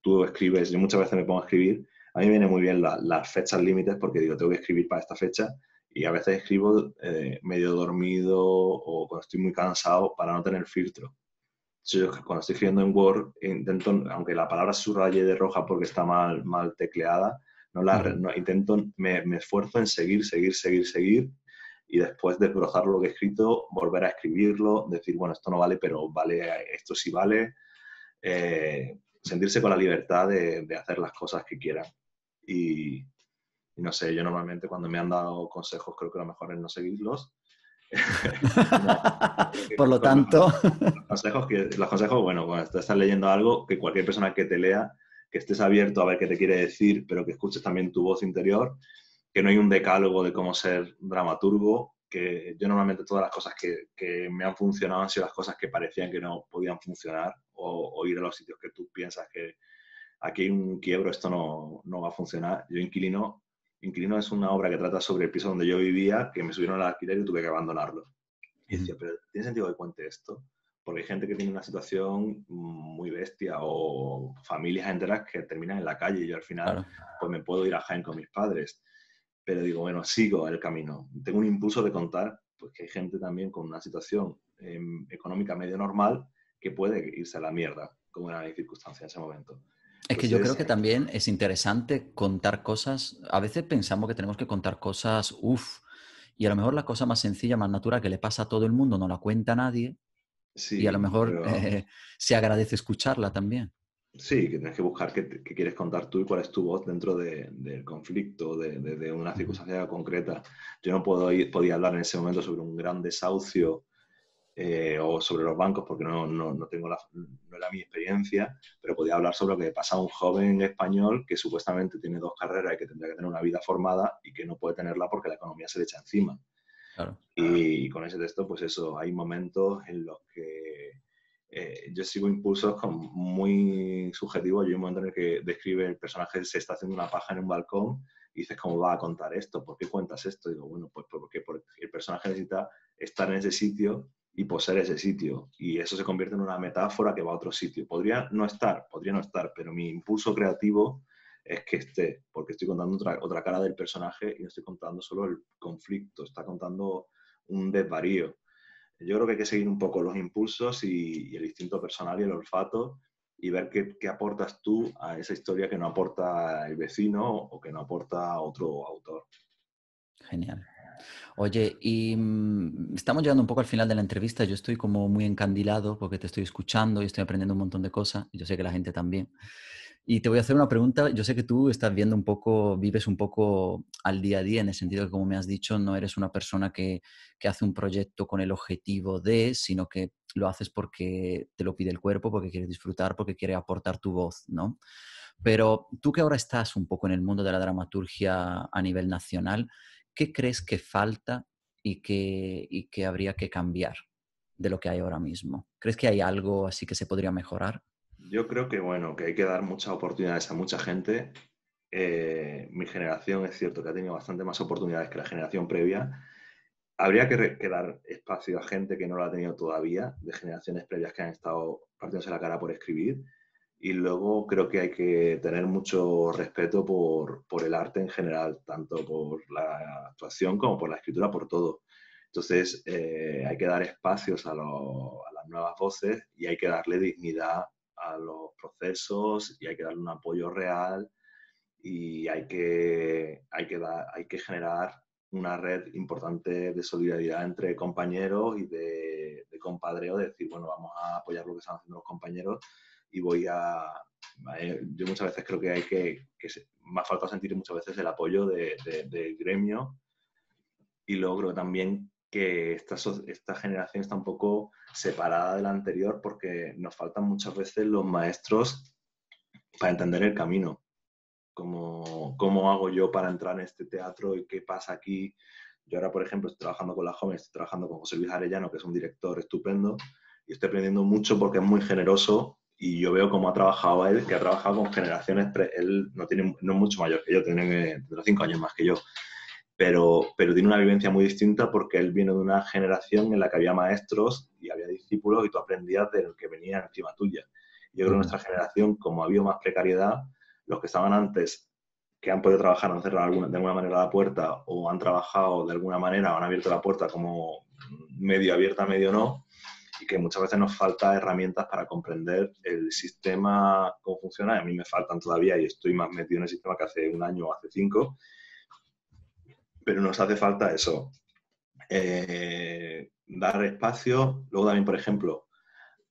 tú escribes, yo muchas veces me pongo a escribir, a mí me viene muy bien las fechas límites porque digo, tengo que escribir para esta fecha y a veces escribo eh, medio dormido o cuando estoy muy cansado para no tener filtro. Yo cuando estoy escribiendo en Word, intento, aunque la palabra subraye de roja porque está mal, mal tecleada, no la, intento, me, me, esfuerzo en seguir, seguir, seguir, seguir y después de desbrozar lo que he escrito, volver a escribirlo, decir, bueno, esto no vale, pero vale, esto sí vale. Eh, sentirse con la libertad de, de, hacer las cosas que quieran. Y, y, no sé, yo normalmente cuando me han dado consejos creo que lo mejor es no seguirlos
Por lo tanto...
Los consejos, que, los consejos, bueno, cuando estás leyendo algo, que cualquier persona que te lea, que estés abierto a ver qué te quiere decir, pero que escuches también tu voz interior, que no hay un decálogo de cómo ser dramaturgo, que yo normalmente todas las cosas que, que me han funcionado han sido las cosas que parecían que no podían funcionar o, o ir a los sitios que tú piensas que aquí hay un quiebro, esto no, no va a funcionar. Yo, inquilino, Inquilino es una obra que trata sobre el piso donde yo vivía, que me subieron al alquiler y tuve que abandonarlo. Y decía, pero ¿tiene sentido que cuente esto? Porque hay gente que tiene una situación muy bestia o familias enteras que terminan en la calle y yo al final pues me puedo ir a Jaén con mis padres. Pero digo, bueno, sigo el camino. Tengo un impulso de contar pues, que hay gente también con una situación em, económica medio normal que puede irse a la mierda, como era mi circunstancia en ese momento.
Es que yo creo que también es interesante contar cosas. A veces pensamos que tenemos que contar cosas, uff, y a lo mejor la cosa más sencilla, más natural que le pasa a todo el mundo no la cuenta nadie. y a lo mejor eh, se agradece escucharla también.
Sí, que tienes que buscar qué, quieres contar tú y cuál es tu voz dentro del conflicto, de, de, una circunstancia concreta. Yo no puedo ir, podía hablar en ese momento sobre un gran desahucio eh, o sobre los bancos, porque no, no, no, tengo la, no era mi experiencia, pero podía hablar sobre lo que pasa a un joven español que supuestamente tiene dos carreras y que tendría que tener una vida formada y que no puede tenerla porque la economía se le echa encima. Y, con ese texto, pues eso, hay momentos en los que eh, yo sigo impulsos muy subjetivos. Yo hay un momento en el que describe el personaje se está haciendo una paja en un balcón y dices, ¿cómo va a contar esto? ¿Por qué cuentas esto? Y digo, bueno, pues porque, porque el personaje necesita estar en ese sitio y poseer ese sitio. Y eso se convierte en una metáfora que va a otro sitio. Podría no estar, podría no estar, pero mi impulso creativo es que esté, porque estoy contando otra, otra cara del personaje y no estoy contando solo el conflicto, está contando un desvarío. Yo creo que hay que seguir un poco los impulsos y, el instinto personal y el olfato y ver qué, qué, aportas tú a esa historia que no aporta el vecino o que no aporta otro autor.
Genial. Oye, y mm, estamos llegando un poco al final de la entrevista. Yo estoy como muy encandilado porque te estoy escuchando y estoy aprendiendo un montón de cosas. Yo sé que la gente también. Y te voy a hacer una pregunta. Yo sé que tú estás viendo un poco, vives un poco al día a día, en el sentido que, como me has dicho, no eres una persona que, que hace un proyecto con el objetivo de, sino que lo haces porque te lo pide el cuerpo, porque quieres disfrutar, porque quieres aportar tu voz, ¿no? Pero tú que ahora estás un poco en el mundo de la dramaturgia a nivel nacional, ¿qué crees que falta y que, y que habría que cambiar de lo que hay ahora mismo? ¿Crees que hay algo así que se podría mejorar?
Yo creo que, bueno, que hay que dar muchas oportunidades a mucha gente. Eh, mi generación es cierto que ha tenido bastante más oportunidades que la generación previa. Habría que, que, dar espacio a gente que no lo ha tenido todavía, de generaciones previas que han estado partiéndose la cara por escribir. Y luego creo que hay que tener mucho respeto por, por el arte en general, tanto por la actuación como por la escritura, por todo. Entonces, eh, hay que dar espacios a, a, las nuevas voces y hay que darle dignidad a los procesos y hay que darle un apoyo real y hay que, hay que, hay que generar una red importante de solidaridad entre compañeros y de, de compadreo, de decir, bueno, vamos a apoyar lo que están haciendo los compañeros y voy a... Yo muchas veces creo que hay que, que me ha faltado sentir muchas veces el apoyo del de, gremio y creo también que esta, esta generación está un poco separada de la anterior porque nos faltan muchas veces los maestros para entender el camino. Cómo, cómo hago yo para entrar en este teatro y qué pasa aquí. Yo ahora, por ejemplo, estoy trabajando con la jóvenes, estoy trabajando con José Luis Arellano, que es un director estupendo, y estoy aprendiendo mucho porque es muy generoso y yo veo cómo ha trabajado él, que ha trabajado con generaciones, él no, tiene, no es mucho mayor que yo, tiene, cinco años más que yo, pero, pero tiene una vivencia muy distinta porque él viene de una generación en la que había maestros y había discípulos y tú aprendías del que venía encima tuya. Yo creo que nuestra generación, como ha habido más precariedad, los que estaban antes, que han podido trabajar, han cerrado de alguna manera la puerta o han trabajado de alguna manera o han abierto la puerta como medio abierta, medio no, y que muchas veces nos falta herramientas para comprender el sistema, cómo funciona, a mí me faltan todavía y estoy más metido en el sistema que hace un año o hace cinco, pero nos hace falta eso, eh, dar espacio, luego también, por ejemplo,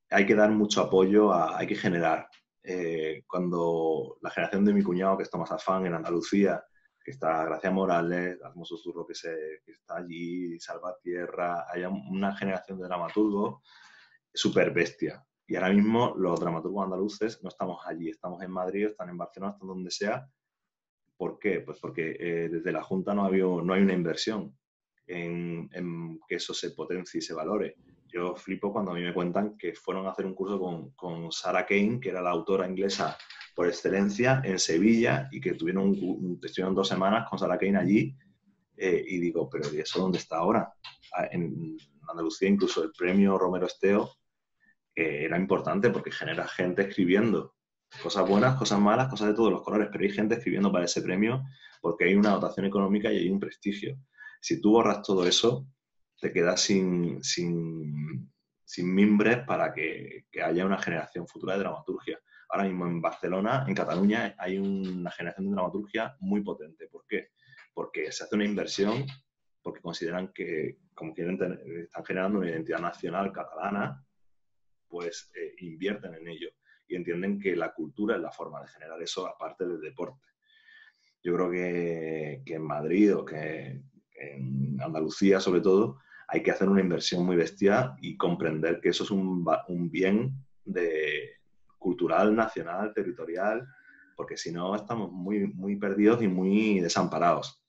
hay que dar mucho apoyo, a, hay que generar. Eh, cuando la generación de mi cuñado, que está más afán en Andalucía, que está Gracia Morales, Asmo Susurro que, se, que está allí, Salvatierra, hay una generación de dramaturgos súper bestia. Y ahora mismo los dramaturgos andaluces no estamos allí, estamos en Madrid, están en Barcelona, están donde sea. ¿Por qué? Pues porque eh, desde la Junta no, no hay una inversión en, en, que eso se potencie y se valore. Yo flipo cuando a mí me cuentan que fueron a hacer un curso con, con Sarah Kane, que era la autora inglesa por excelencia en Sevilla y que tuvieron, un, estuvieron dos semanas con Sara Kane allí eh, y digo, pero ¿y eso dónde está ahora? Ah, en Andalucía incluso el premio Romero Esteo era importante porque genera gente escribiendo cosas buenas, cosas malas, cosas de todos los colores, pero hay gente escribiendo para ese premio porque hay una dotación económica y hay un prestigio. Si tú borras todo eso, te quedas sin, sin, sin mimbres para que, que haya una generación futura de dramaturgia ahora mismo en Barcelona, en Cataluña, hay una generación de dramaturgia muy potente. ¿Por qué? Porque se hace una inversión, porque consideran que, como quieren están generando una identidad nacional catalana, pues eh, invierten en ello y entienden que la cultura es la forma de generar eso aparte del deporte. Yo creo que, que en Madrid o que en Andalucía, sobre todo, hay que hacer una inversión muy bestia y comprender que eso es un, un bien de, cultural, nacional, territorial, porque si no estamos muy, muy perdidos y muy desamparados.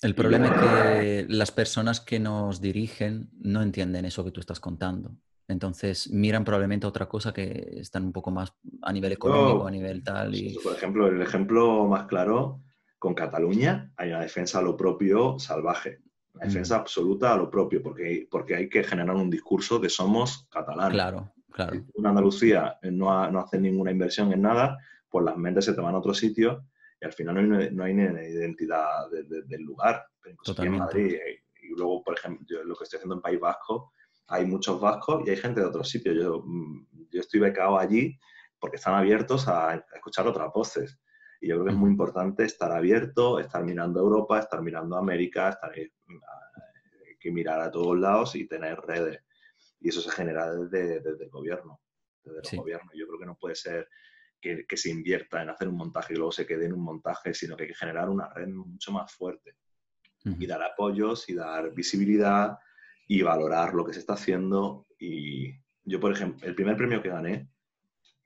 El problema es que las personas que nos dirigen no entienden eso que tú estás contando. Entonces miran probablemente otra cosa que están un poco más a nivel económico, a nivel tal. Y...
Por ejemplo, el ejemplo más claro, con Cataluña hay una defensa a lo propio salvaje. Una defensa mm. absoluta a lo propio, porque, porque hay que generar un discurso de somos catalanes.
Claro,
Claro. Si Andalucía eh, no, no, hace ninguna inversión en nada, pues las mentes se te van a otro sitio y al final no hay, no hay ni identidad del lugar. Totalmente. En Madrid, eh, y luego, por ejemplo, yo lo que estoy haciendo en País Vasco, hay muchos vascos y hay gente de otros sitios. Yo, mm, yo estoy becado allí porque están abiertos a, escuchar otras voces. Y yo creo que es muy importante estar abierto, estar mirando a Europa, estar mirando a América, estar, hay eh, que mirar a todos lados y tener redes. Y eso se genera desde, el gobierno. Desde el gobierno. Yo creo que no puede ser que, se invierta en hacer un montaje y luego se quede en un montaje, sino que hay que generar una red mucho más fuerte. Y dar apoyos y dar visibilidad y valorar lo que se está haciendo. Y yo, por ejemplo, el primer premio que gané,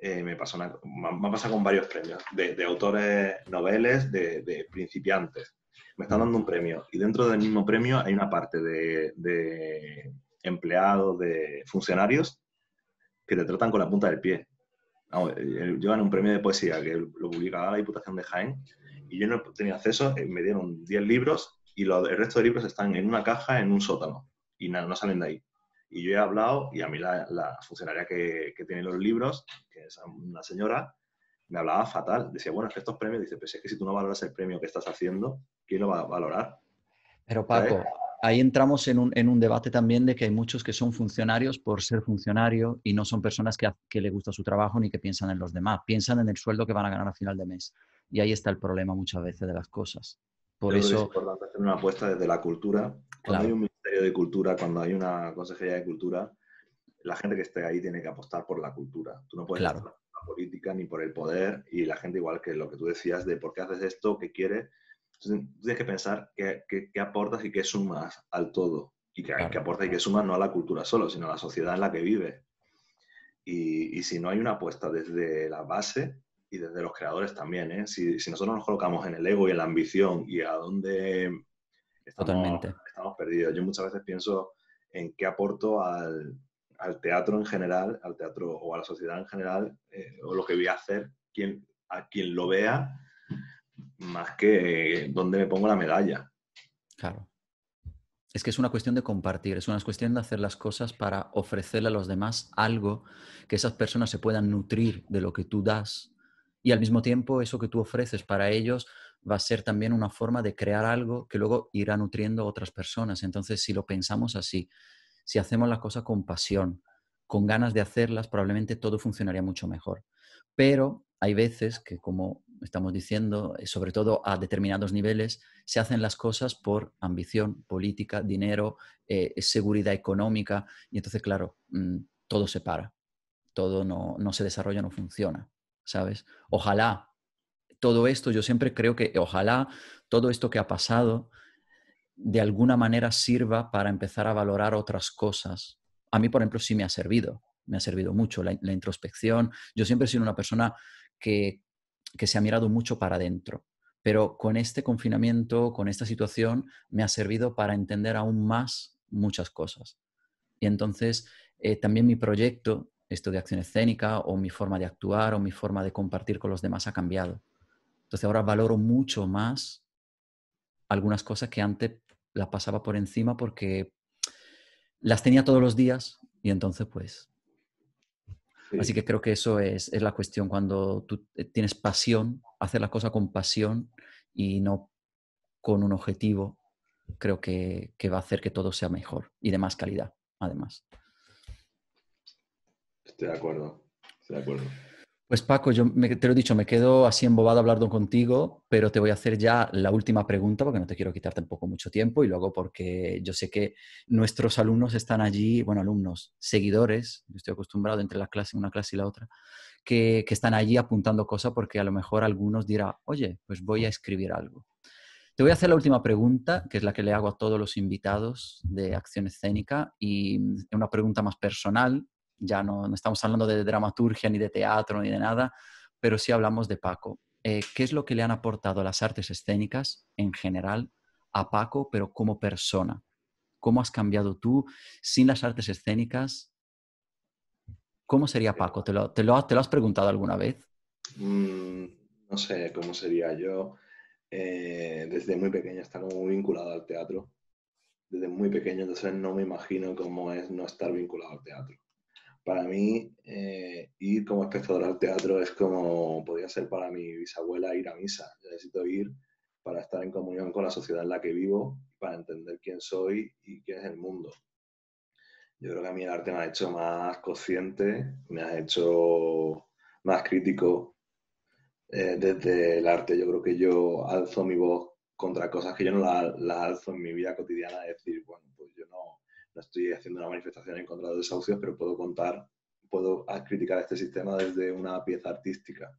eh, me, pasó una, me ha pasado con varios premios, de, autores noveles, de, principiantes. Me están dando un premio y dentro del mismo premio hay una parte de, empleados, de funcionarios que te tratan con la punta del pie. Eh, yo gané un premio de poesía que lo publicaba la Diputación de Jaén y yo no tenía acceso, eh, me dieron 10 libros y el resto de libros están en una caja en un sótano y no, no salen de ahí. Y yo he hablado, y a mí la, funcionaria que, que, tiene los libros, que es una señora, me hablaba fatal. Decía, bueno, es que estos premios, dice, pues es que si tú no valoras el premio que estás haciendo, ¿quién lo va a valorar?
Pero Paco, ahí entramos en un, en un, debate también de que hay muchos que son funcionarios por ser funcionario y no son personas que, que le gusta su trabajo ni que piensan en los demás, piensan en el sueldo que van a ganar a final de mes. Y ahí está el problema muchas veces de las cosas. Por eso... Es
importante hacer una apuesta desde la cultura. Cuando hay un Ministerio de Cultura, cuando hay una Consejería de Cultura, la gente que esté ahí tiene que apostar por la cultura. Tú no puedes
claro. por
la política ni por el poder y la gente igual que lo que tú decías de por qué haces esto, qué quieres. Entonces, tienes que pensar qué, qué, aportas y qué sumas al todo. Y qué, qué aportas y qué sumas no a la cultura solo, sino a la sociedad en la que vive. Y, y si no hay una apuesta desde la base, y desde los creadores también. ¿eh? Si, si, nosotros nos colocamos en el ego y en la ambición y a dónde estamos, estamos perdidos. Yo muchas veces pienso en qué aporto al, al, teatro en general, al teatro o a la sociedad en general, eh, o lo que voy a hacer quien, a quien lo vea, más que dónde me pongo la medalla.
Claro. Es que es una cuestión de compartir, es una cuestión de hacer las cosas para ofrecerle a los demás algo que esas personas se puedan nutrir de lo que tú das y al mismo tiempo eso que tú ofreces para ellos va a ser también una forma de crear algo que luego irá nutriendo a otras personas. Entonces, si lo pensamos así, si hacemos la cosa con pasión, con ganas de hacerlas, probablemente todo funcionaría mucho mejor. Pero hay veces que, como estamos diciendo, eh, sobre todo a determinados niveles, se hacen las cosas por ambición política, dinero, eh, seguridad económica, y entonces, claro, mm, todo se para, todo no, no se desarrolla, no funciona. ¿sabes? Ojalá todo esto, yo siempre creo que ojalá todo esto que ha pasado de alguna manera sirva para empezar a valorar otras cosas. A mí, por ejemplo, sí me ha servido, me ha servido mucho la, introspección. Yo siempre he sido una persona que, que se ha mirado mucho para adentro, pero con este confinamiento, con esta situación, me ha servido para entender aún más muchas cosas. Y entonces, eh, también mi proyecto esto de acción escénica o mi forma de actuar o mi forma de compartir con los demás ha cambiado. Entonces ahora valoro mucho más algunas cosas que antes las pasaba por encima porque las tenía todos los días y entonces pues... Así que creo que eso es, la cuestión, cuando tú tienes pasión, hacer las cosas con pasión y no con un objetivo, creo que, que va a hacer que todo sea mejor y de más calidad, además.
Estoy de acuerdo, estoy de acuerdo.
Pues Paco, yo te lo he dicho, me quedo así embobado hablando contigo, pero te voy a hacer ya la última pregunta porque no te quiero quitar tampoco mucho tiempo y luego porque yo sé que nuestros alumnos están allí, bueno, alumnos, seguidores, estoy acostumbrado entre la clase, una clase y la otra, que, están allí apuntando cosas porque a lo mejor algunos dirán, oye, pues voy a escribir algo. Te voy a hacer la última pregunta, que es la que le hago a todos los invitados de Acción Escénica y es una pregunta más personal ya no, estamos hablando de dramaturgia ni de teatro ni de nada, pero sí hablamos de Paco. Eh, ¿Qué es lo que le han aportado las artes escénicas en general a Paco, pero como persona? ¿Cómo has cambiado tú sin las artes escénicas? ¿Cómo sería Paco? ¿Te lo, te lo, has preguntado alguna vez?
Mm, no sé cómo sería yo. Eh, desde muy pequeño estaba muy vinculado al teatro. Desde muy pequeño, entonces no me imagino cómo es no estar vinculado al teatro para mí eh, ir como espectador al teatro es como podría ser para mi bisabuela ir a misa. Yo necesito ir para estar en comunión con la sociedad en la que vivo, para entender quién soy y quién es el mundo. Yo creo que a mí el arte me ha hecho más consciente, me ha hecho más crítico eh, desde el arte. Yo creo que yo alzo mi voz contra cosas que yo no las la alzo en mi vida cotidiana, es decir, bueno, no, estoy haciendo una manifestación en contra de los desahucios, pero puedo contar, puedo criticar este sistema desde una pieza artística.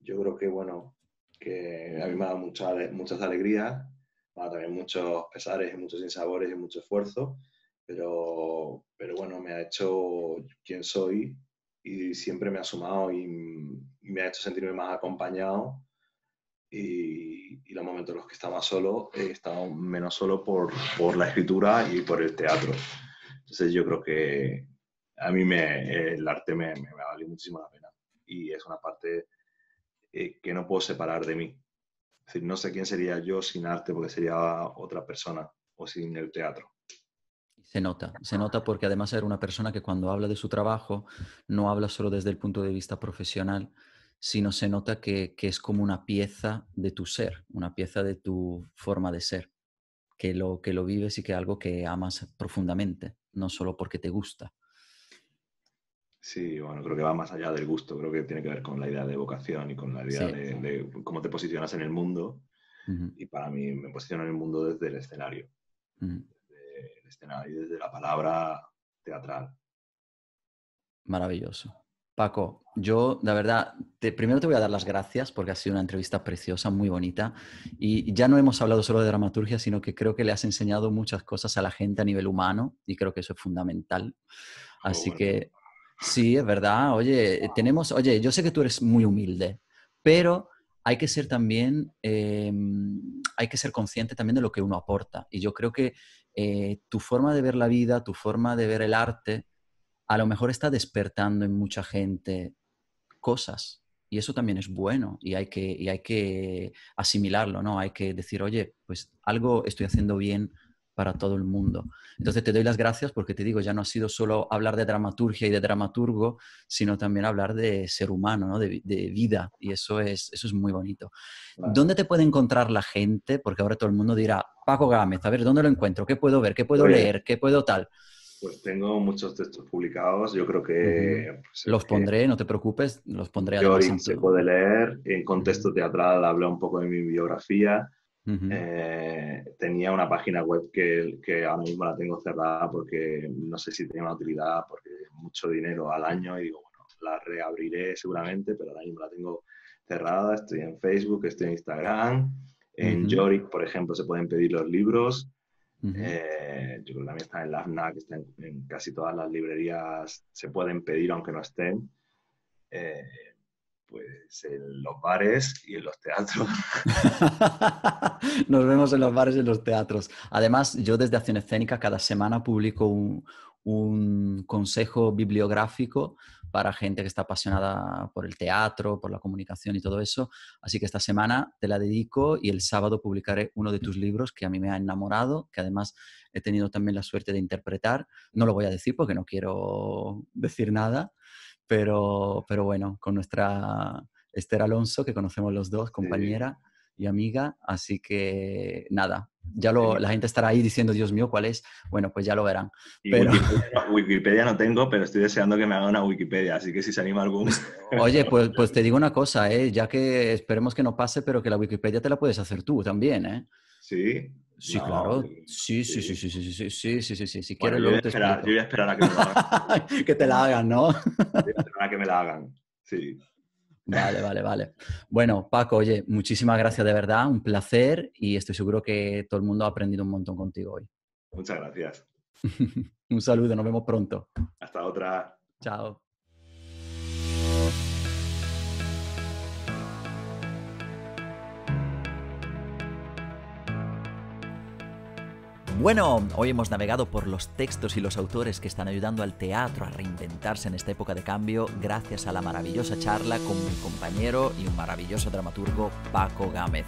Yo creo que, bueno, que a mí me ha dado muchas alegrías, ha dado también muchos pesares y muchos insabores y mucho esfuerzo, pero, pero bueno, me ha hecho quien soy y siempre me ha sumado y, me ha hecho sentirme más acompañado y, y los momentos en los que más solo, he estado menos solo por, por la escritura y por el teatro. Entonces yo creo que a mí me, el arte me, me, me valido muchísimo la pena y es una parte eh, que no puedo separar de mí. Es decir, no sé quién sería yo sin arte porque sería otra persona o sin el teatro.
Se nota, se nota porque además era una persona que cuando habla de su trabajo no habla solo desde el punto de vista profesional, sino se nota que, que, es como una pieza de tu ser, una pieza de tu forma de ser, que lo, que lo vives y que algo que amas profundamente, no solo porque te gusta.
Sí, bueno, creo que va más allá del gusto, creo que tiene que ver con la idea de vocación y con la idea sí. de, de, cómo te posicionas en el mundo. Uh -huh. Y para mí me posiciono en el mundo desde el escenario, uh -huh. desde el escenario, desde la palabra teatral.
Maravilloso. Paco, yo de verdad, te, primero te voy a dar las gracias porque ha sido una entrevista preciosa, muy bonita. Y ya no hemos hablado solo de dramaturgia, sino que creo que le has enseñado muchas cosas a la gente a nivel humano y creo que eso es fundamental. Así oh, bueno. que sí, es verdad. Oye, tenemos, oye, yo sé que tú eres muy humilde, pero hay que ser también, eh, hay que ser consciente también de lo que uno aporta. Y yo creo que eh, tu forma de ver la vida, tu forma de ver el arte, a lo mejor está despertando en mucha gente cosas. Y eso también es bueno y hay que, y hay que asimilarlo, ¿no? Hay que decir, oye, pues algo estoy haciendo bien para todo el mundo. Entonces te doy las gracias porque te digo, ya no ha sido solo hablar de dramaturgia y de dramaturgo, sino también hablar de ser humano, ¿no? de, de, vida, y eso es, eso es muy bonito. Vale. ¿Dónde te puede encontrar la gente? Porque ahora todo el mundo dirá, Paco Gámez, a ver, ¿dónde lo encuentro? ¿Qué puedo ver? ¿Qué puedo Oye. leer? ¿Qué puedo tal?
Pues tengo muchos textos publicados, yo creo que...
Uh -huh. pues, los pondré, que no te preocupes, los pondré.
Yo se puede leer, en contexto teatral hablo un poco de mi biografía, Uh -huh. eh, tenía una página web que, que, ahora mismo la tengo cerrada porque no sé si tenía una utilidad, porque es mucho dinero al año y digo, bueno, la reabriré seguramente, pero ahora mismo la tengo cerrada. Estoy en Facebook, estoy en Instagram. En uh -huh. Yorick, por ejemplo, se pueden pedir los libros. Uh -huh. eh, yo creo que también está en la FNAC, está en, en, casi todas las librerías, se pueden pedir aunque no estén. Eh, pues en los bares y en los teatros.
Nos vemos en los bares y en los teatros. Además, yo desde Acción Escénica cada semana publico un, un, consejo bibliográfico para gente que está apasionada por el teatro, por la comunicación y todo eso. Así que esta semana te la dedico y el sábado publicaré uno de tus libros que a mí me ha enamorado, que además he tenido también la suerte de interpretar. No lo voy a decir porque no quiero decir nada, pero, pero bueno, con nuestra Esther Alonso, que conocemos los dos, compañera. Y amiga, así que nada, ya lo, la gente estará ahí diciendo, Dios mío, ¿cuál es? Bueno, pues ya lo verán.
Pero... Wikipedia, Wikipedia, no tengo, pero estoy deseando que me haga una Wikipedia, así que si se anima algún...
Oye, pues, pues te digo una cosa, ¿eh? ya que esperemos que no pase, pero que la Wikipedia te la puedes hacer tú también, ¿eh?
Sí.
Sí, no, claro. Sí, sí, sí, sí, sí, sí, sí, sí, sí, sí, sí. Si
bueno,
quieres,
yo, voy a esperar, yo voy a esperar a que me la hagan.
que te la hagan, ¿no?
voy a esperar a que me la hagan, sí.
Vale, vale, vale. Bueno, Paco, oye, muchísimas gracias de verdad, un placer y estoy seguro que todo el mundo ha aprendido un montón contigo hoy.
Muchas gracias.
un saludo, nos vemos pronto.
Hasta otra.
Chao. Bueno, hoy hemos navegado por los textos y los autores que están ayudando al teatro a reinventarse en esta época de cambio gracias a la maravillosa charla con mi compañero y un maravilloso dramaturgo Paco Gámez.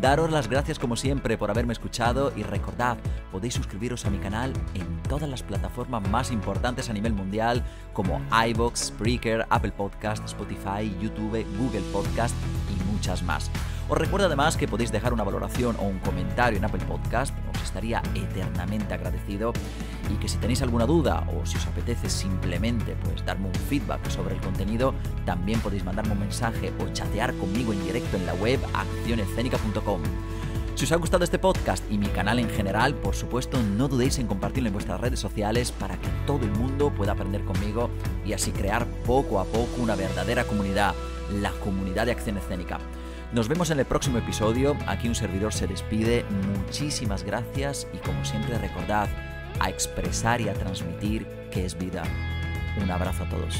Daros las gracias como siempre por haberme escuchado y recordad, podéis suscribiros a mi canal en todas las plataformas más importantes a nivel mundial como iVoox, Spreaker, Apple Podcast, Spotify, YouTube, Google Podcast y muchas más. Os recuerdo además que podéis dejar una valoración o un comentario en Apple Podcast, os estaría eternamente agradecido y que si tenéis alguna duda o si os apetece simplemente pues darme un feedback sobre el contenido, también podéis mandarme un mensaje o chatear conmigo en directo en la web accionescénica.com. Si os ha gustado este podcast y mi canal en general, por supuesto, no dudéis en compartirlo en vuestras redes sociales para que todo el mundo pueda aprender conmigo y así crear poco a poco una verdadera comunidad, la comunidad de acción escénica. Nos vemos en el próximo episodio. Aquí un servidor se despide. Muchísimas gracias y como siempre recordad a expresar y a transmitir que es vida. Un abrazo a todos.